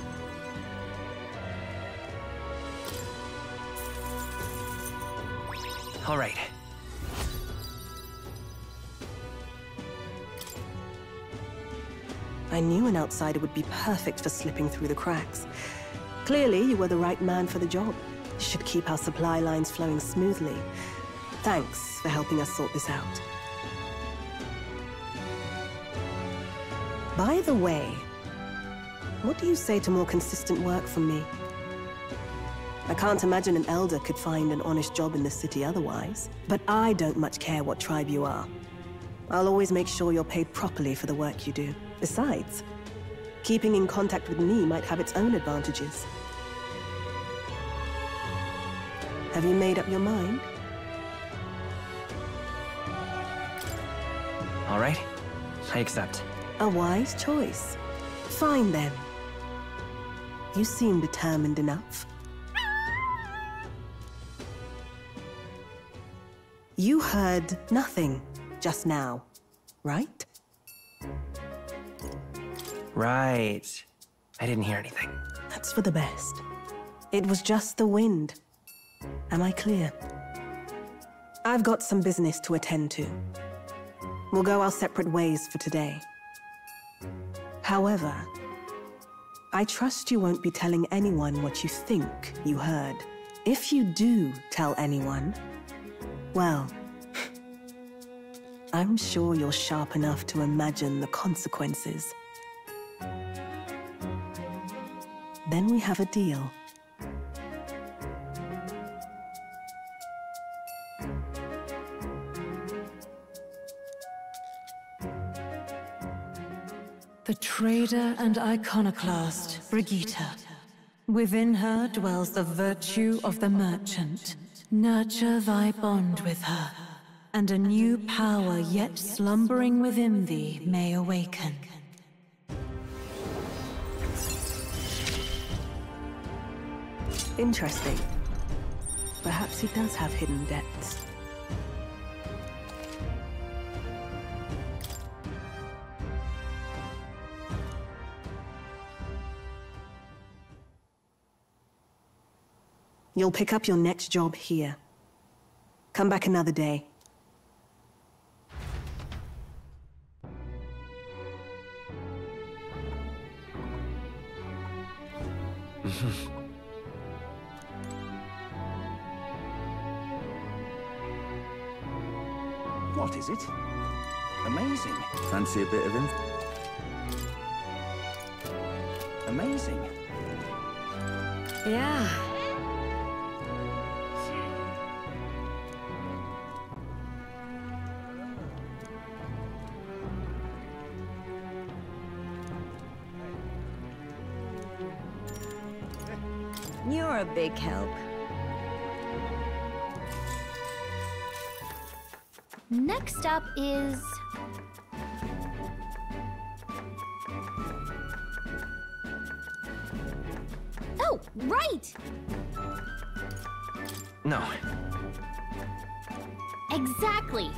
All right. I knew an outsider would be perfect for slipping through the cracks. Clearly, you were the right man for the job. You should keep our supply lines flowing smoothly. Thanks for helping us sort this out. By the way, what do you say to more consistent work from me? I can't imagine an elder could find an honest job in the city otherwise. But I don't much care what tribe you are. I'll always make sure you're paid properly for the work you do. Besides, keeping in contact with me might have its own advantages. Have you made up your mind? I accept. A wise choice. Fine then. You seem determined enough. You heard nothing just now, right? Right. I didn't hear anything. That's for the best. It was just the wind. Am I clear? I've got some business to attend to. We'll go our separate ways for today. However, I trust you won't be telling anyone what you think you heard. If you do tell anyone, well, I'm sure you're sharp enough to imagine the consequences. Then we have a deal. Trader and iconoclast, Brigitta. Within her dwells the virtue of the merchant. Nurture thy bond with her, and a new power yet slumbering within thee may awaken. Interesting. Perhaps he does have hidden depths. You'll pick up your next job here. Come back another day. What is it? Amazing. Fancy a bit of info? Amazing. Yeah. Big help. Next up is... Oh, right! No. Exactly.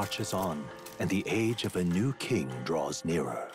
Marches on, and the age of a new king draws nearer.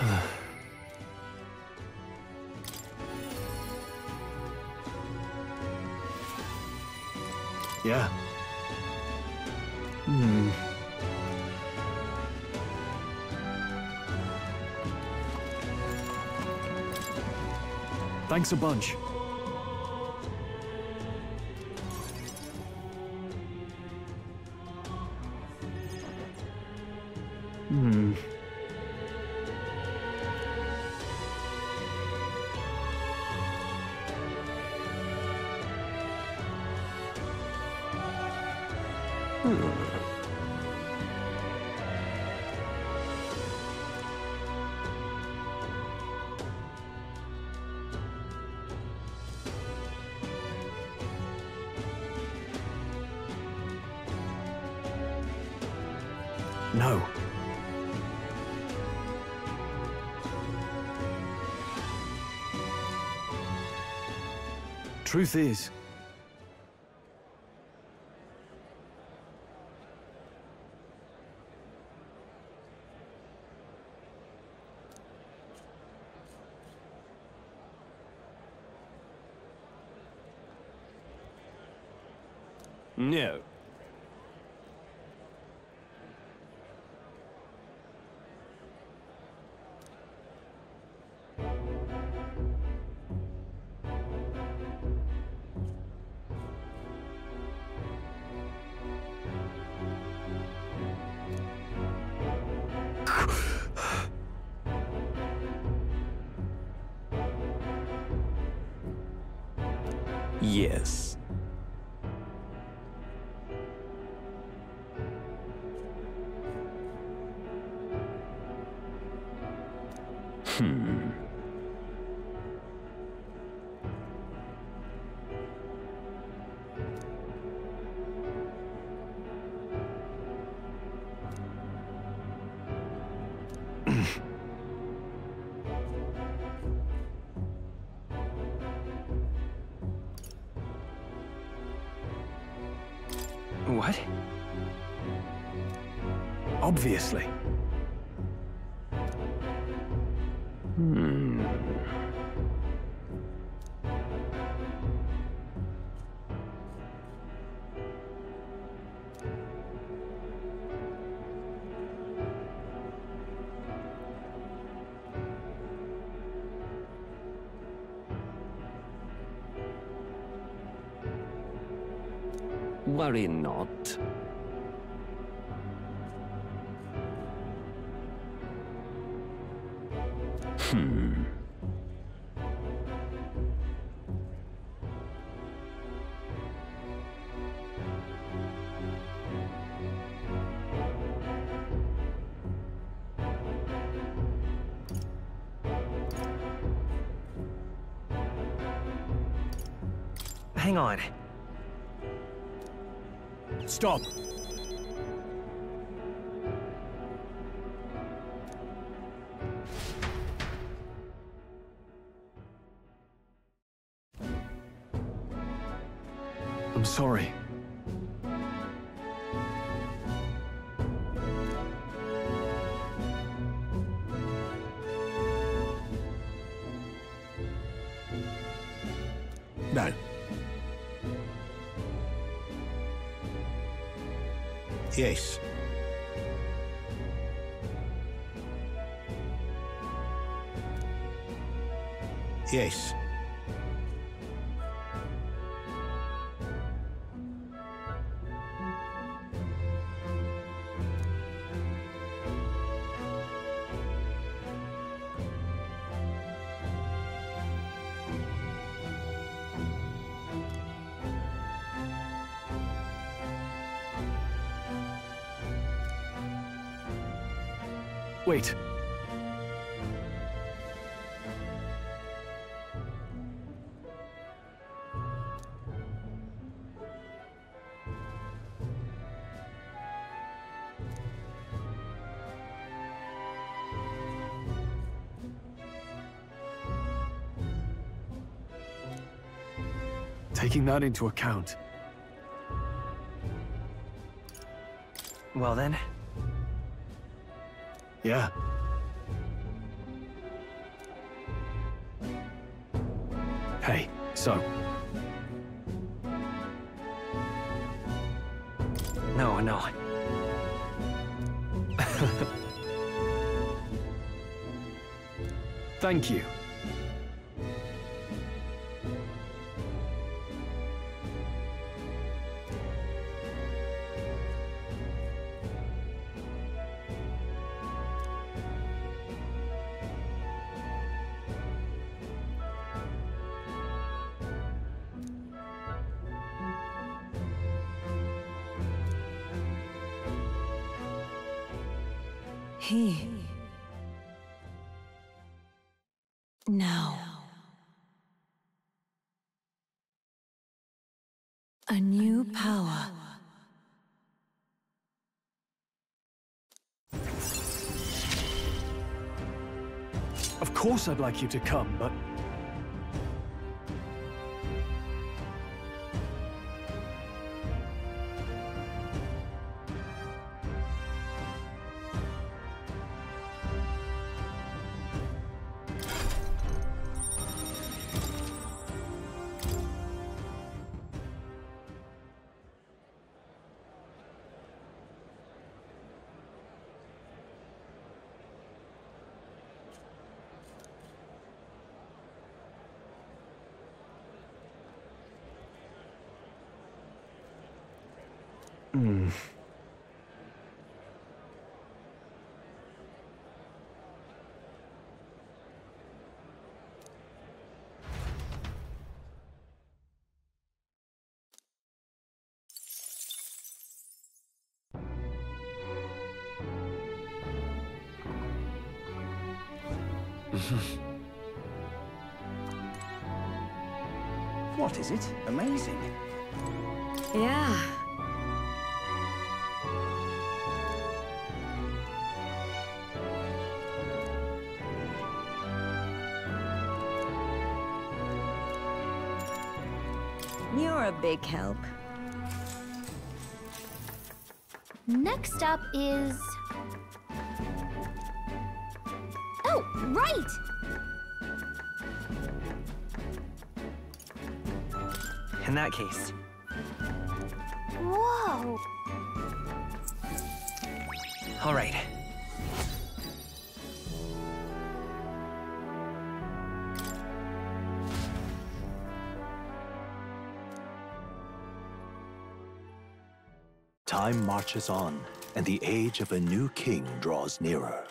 Yeah. Hmm. Thanks a bunch. Truth is, obviously. Hmm. Worry Hang on. Stop. I'm sorry. Yes. Yes. Wait. Taking that into account. Well then, yeah. Hey, so, no, no. thank you. Course I'd like you to come, but What is it? Amazing. Yeah. You're a big help. Next up is... right! In that case, Whoa! all right. Time marches on, and the age of a new king draws nearer.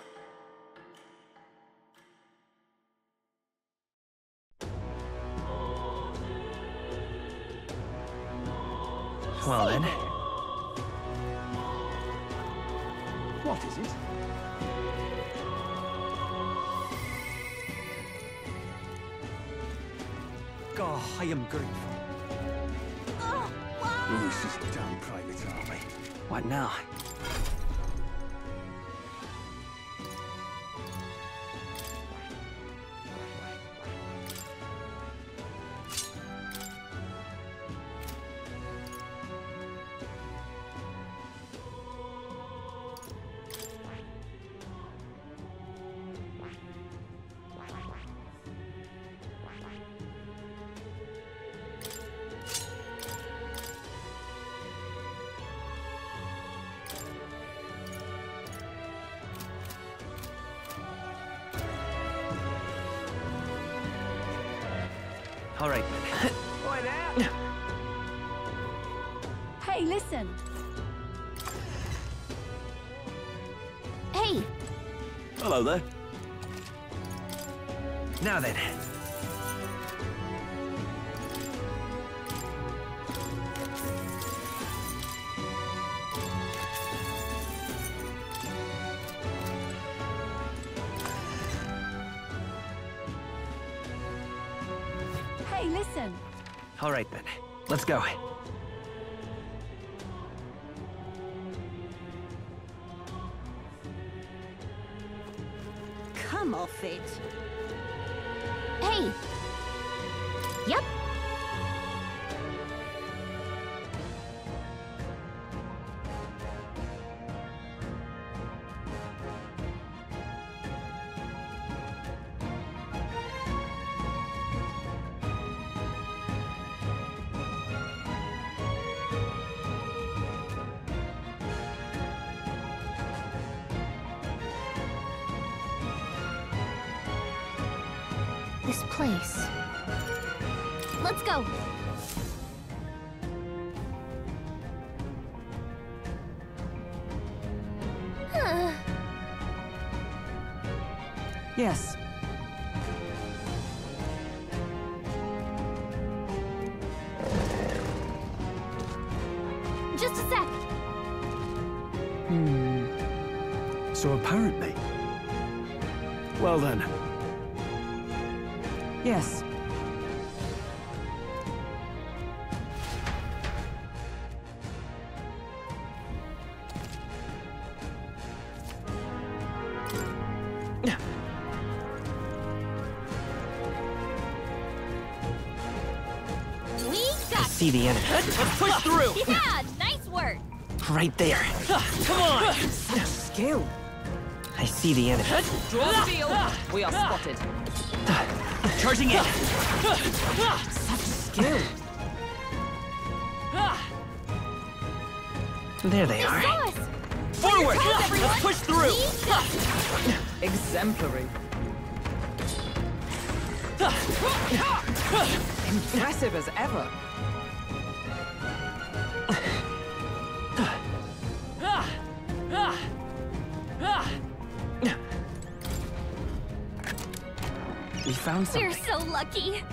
Go. Yes. Just a sec. Hmm. So apparently. Well then, see the enemy. Let's push through! Yeah, nice work. Right there. Come on! Skill. I see the enemy. Draw the shield. We are spotted. Charging in! Such skill. There they They are. Forward! Let's push through! Exemplary. Impressive as ever. Found We're so lucky.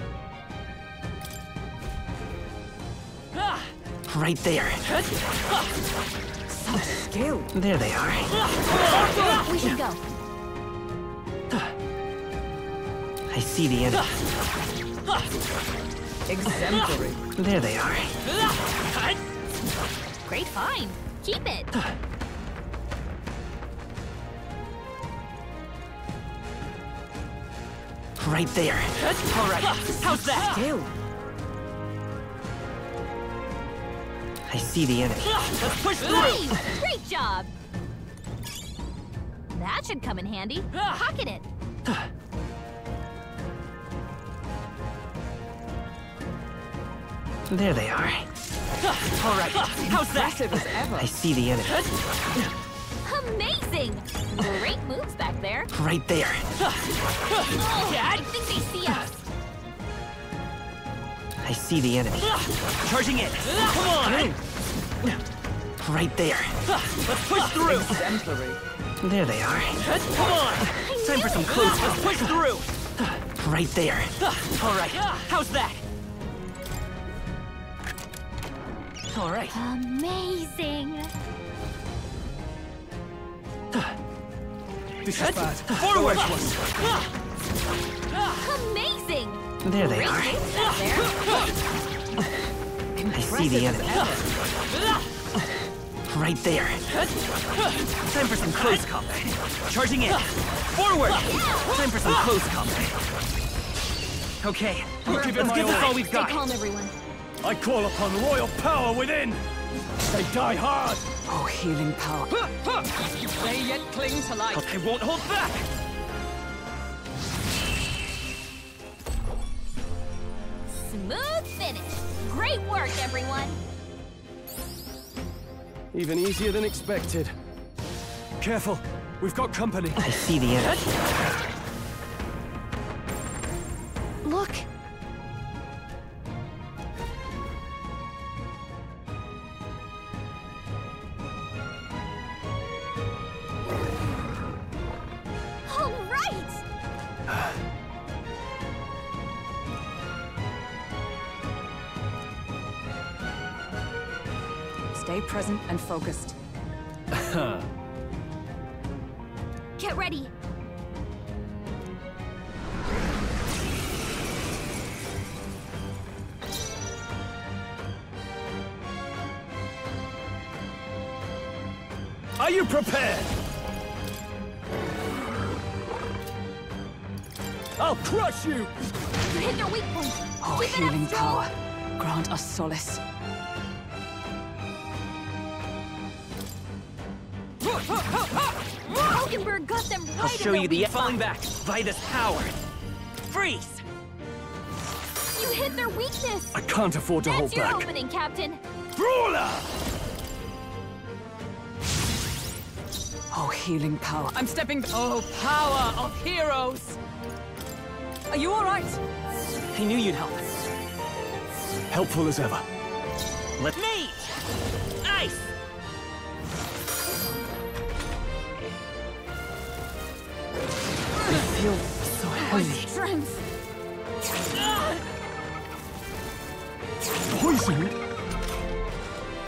Right there. Skill. There they are. We should go. I see the enemy. Exemplary. There they are. Great find. Keep it. Right there. All right. How's that? Skill. I see the enemy. Let's push through! Nice. Great job. That should come in handy. Pocket it. There they are. All right. How's that? As ever. I see the enemy. Right there. Oh, I think they see us. I see the enemy. Charging in. Come on! Right there. Let's push through! Exemplary. There they are. Come on! Time for some close. Let's push through! Right there. All right. How's that? All right. Amazing. This is bad. Forward! Amazing. There they are. moves back there. I see the enemy. Right there. Time for some close combat. Charging in. Forward! Time for some close combat. Okay, give it let's give this all. all we've Stay got. calm, everyone. I call upon royal power within. They die hard. Oh, healing power. They yet cling to life. I won't hold back. Smooth finish. Great work, everyone. Even easier than expected. Careful, we've got company. I see the enemy. Present falling spot. back by this power. Freeze! You hit their weakness. I can't afford to That's hold your back. opening, Captain. Brawler! Oh, healing power. I'm stepping. Oh, power of heroes. Are you all right? He knew you'd help. Us. Helpful as ever. Feel so heavy. Strength. Poisoned?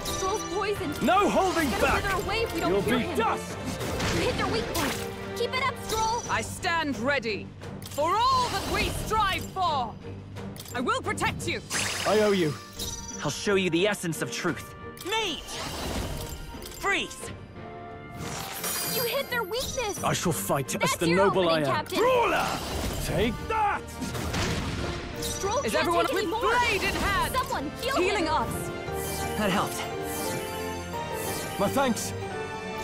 Strohl's poisoned. No holding back! wither away if we don't You'll be him. dust! You hit their weak point. Keep it up, Strohl. I stand ready for all that we strive for. I will protect you. I owe you. I'll show you the essence of truth. Mage! Freeze! You hit their weakness. I shall fight That's as the your noble I am. Captain. Brawler! Take that! Strohl Is everyone take with any more. blade in hand? Someone heal Healing him. us. That helped. My thanks.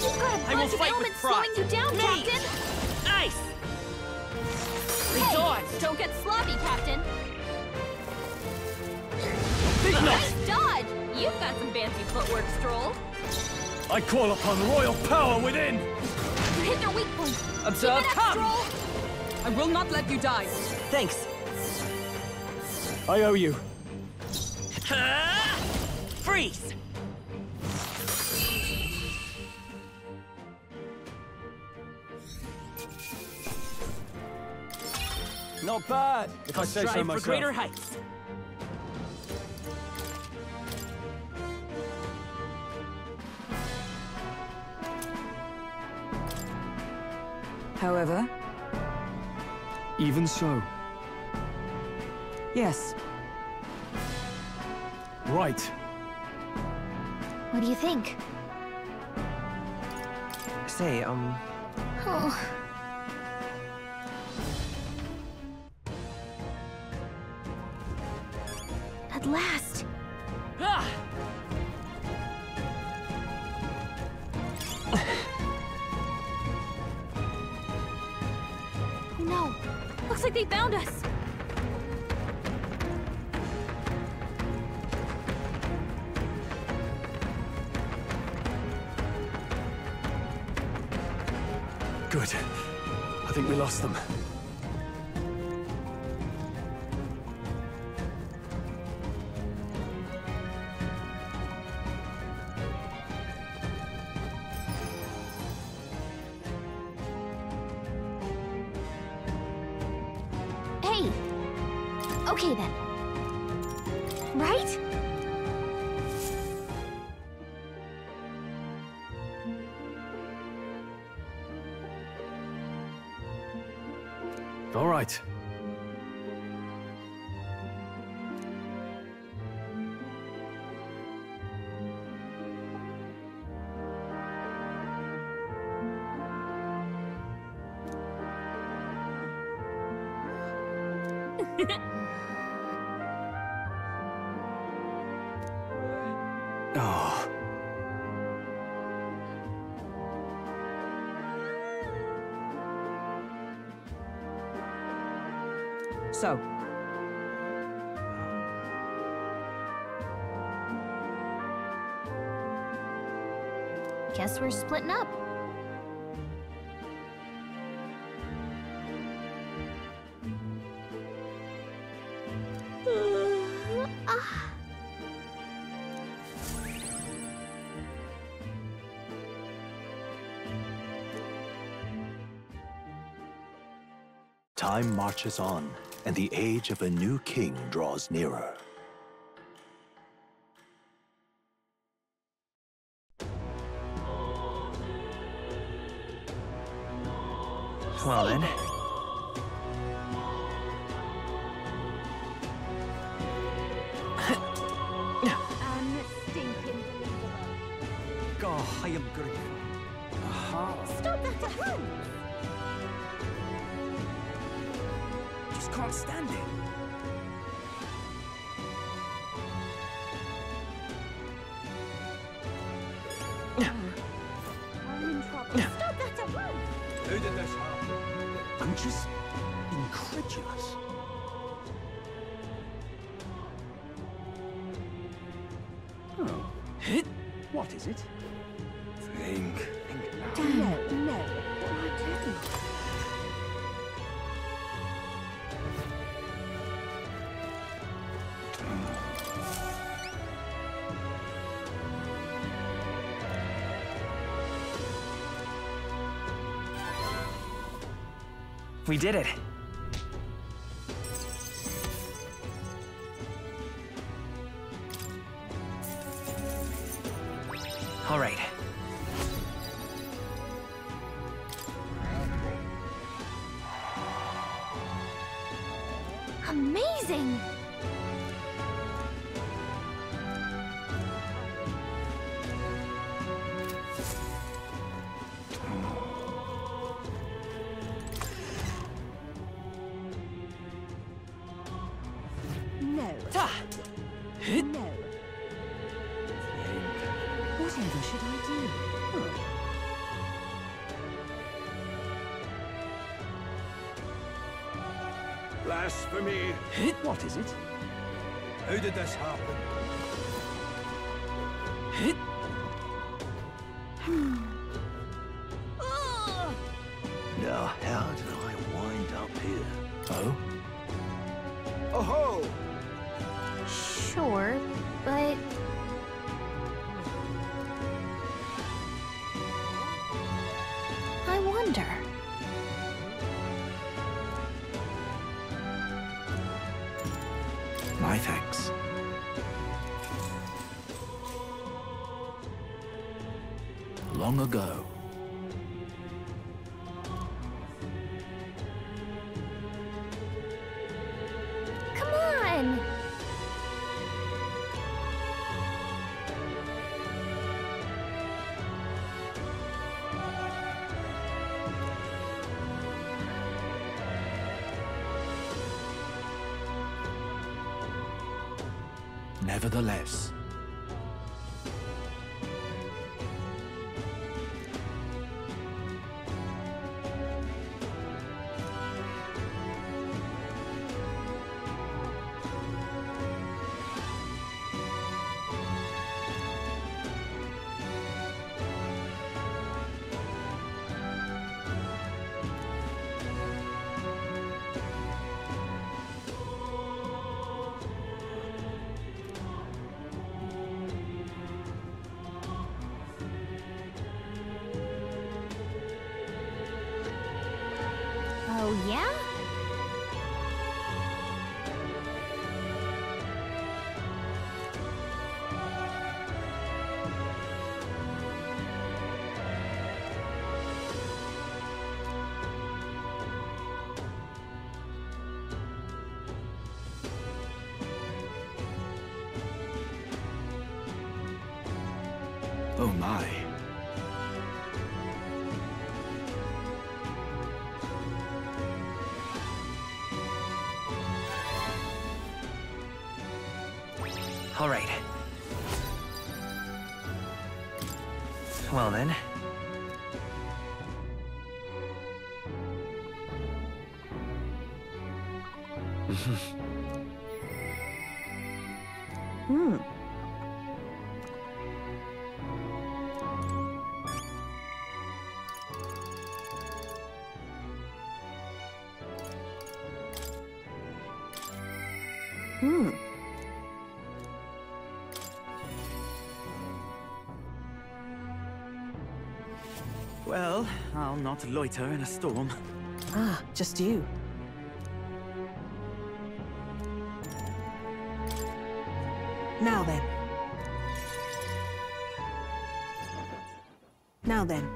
You've got a I will bunch of fight with ailments pride. slowing you down, Mage! Captain. Ice! Hey, Dodge! don't get sloppy, Captain. Big knock! Nice dodge. You've got some fancy footwork, Strohl. I call upon royal power within! You hit their weak point. Observe, Keep it up, come. Strohl. I will not let you die. Thanks. I owe you. Freeze! Not bad, if I say so Strive for myself. greater heights. However, Even so. yes, Right. What do you think? Say, um, Oh. At last. They found us. Good. I think we lost them. So. Guess we're splitting up. Ah. Time marches on, and the age of a new king draws nearer. Well then. We did it. All right. Amazing! Blasphemy! What is it? How did this happen? Nevertheless, not loiter in a storm. Ah, just you. Now then. Now then.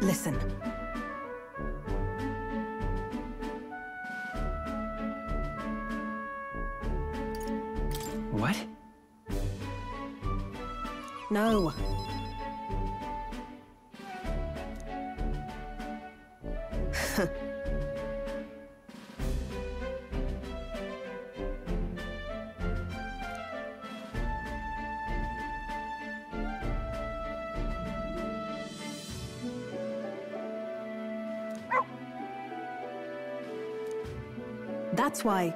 Listen. That's. Why?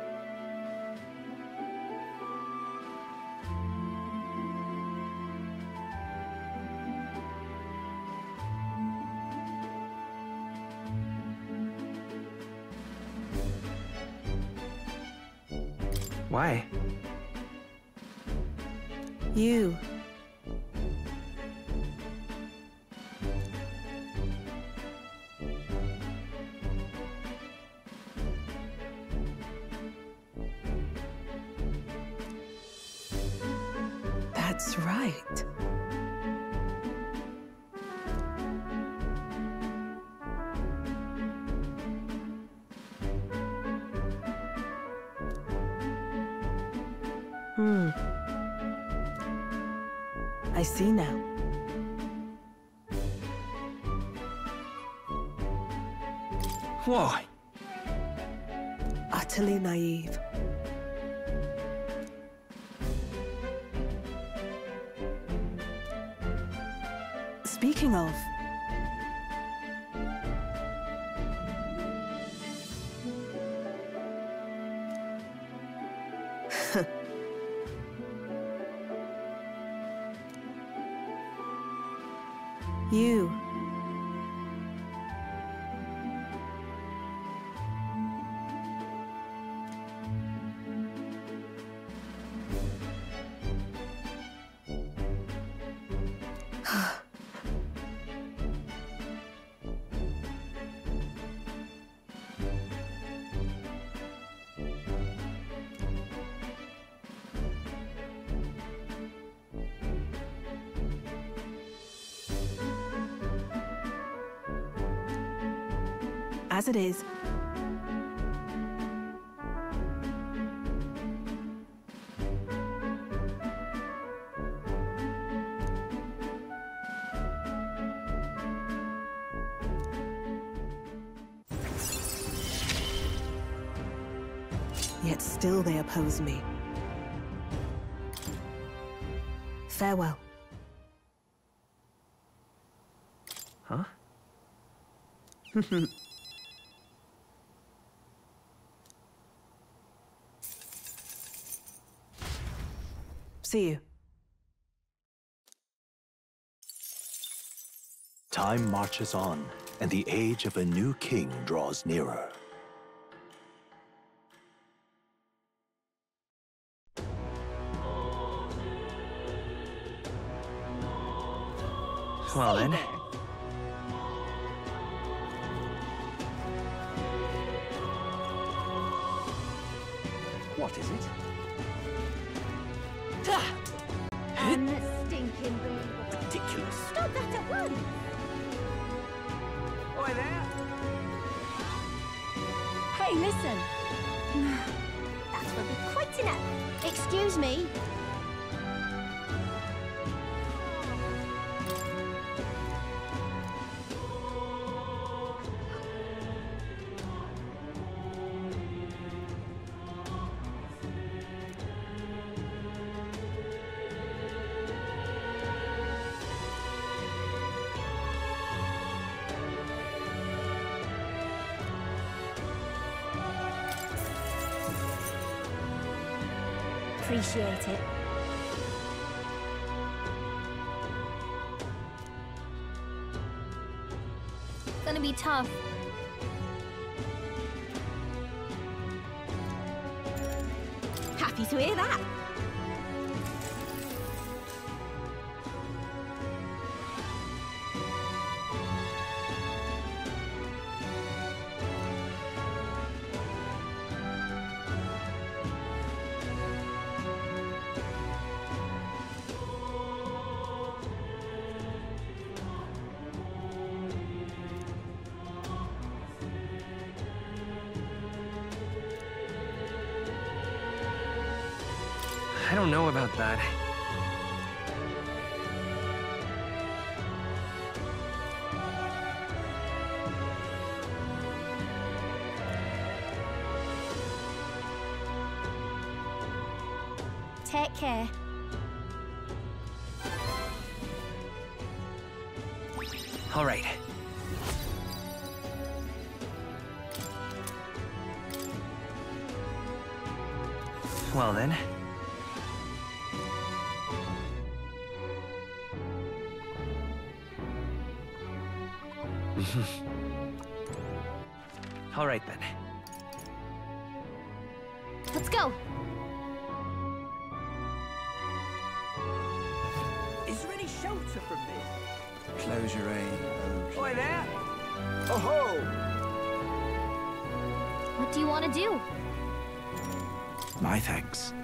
As it is. Yet still they oppose me. Farewell. Huh? See you. Time marches on, and the age of a new king draws nearer. Well then. What is it? Unstinking Ridiculous. Stop that at once! Oi there! Hey, listen. that will be quite enough. Excuse me. Appreciate it. Gonna be tough. Care. What do you want to do? My thanks.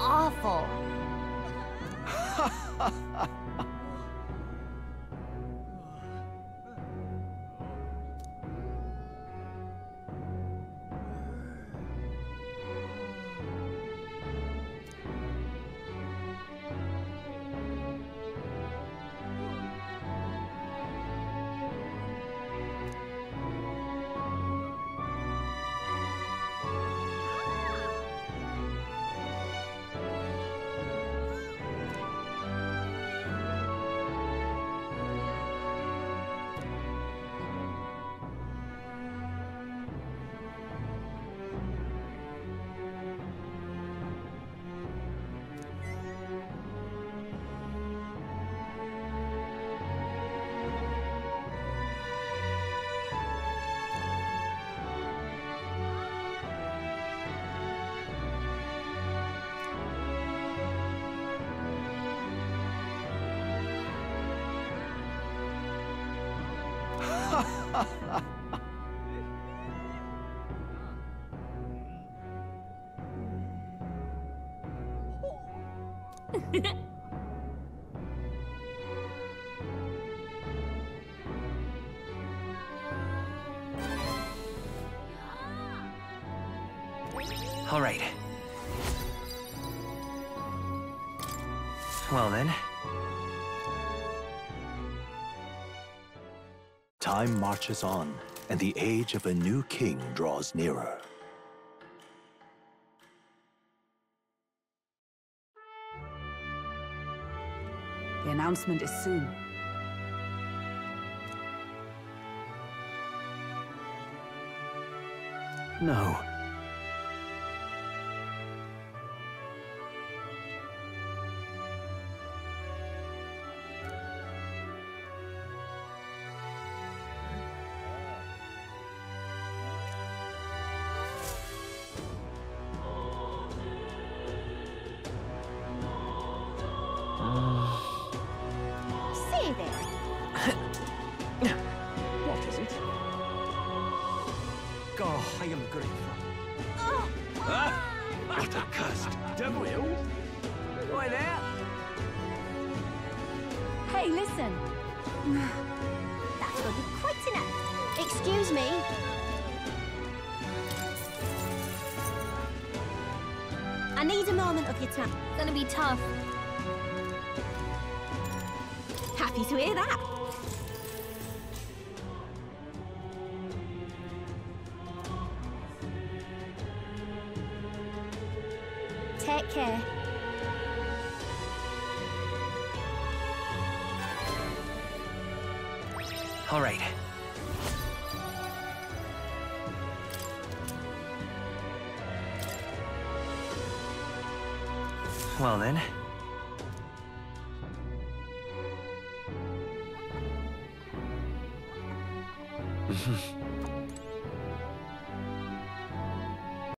awful. time marches on, and the age of a new king draws nearer. The announcement is soon. No.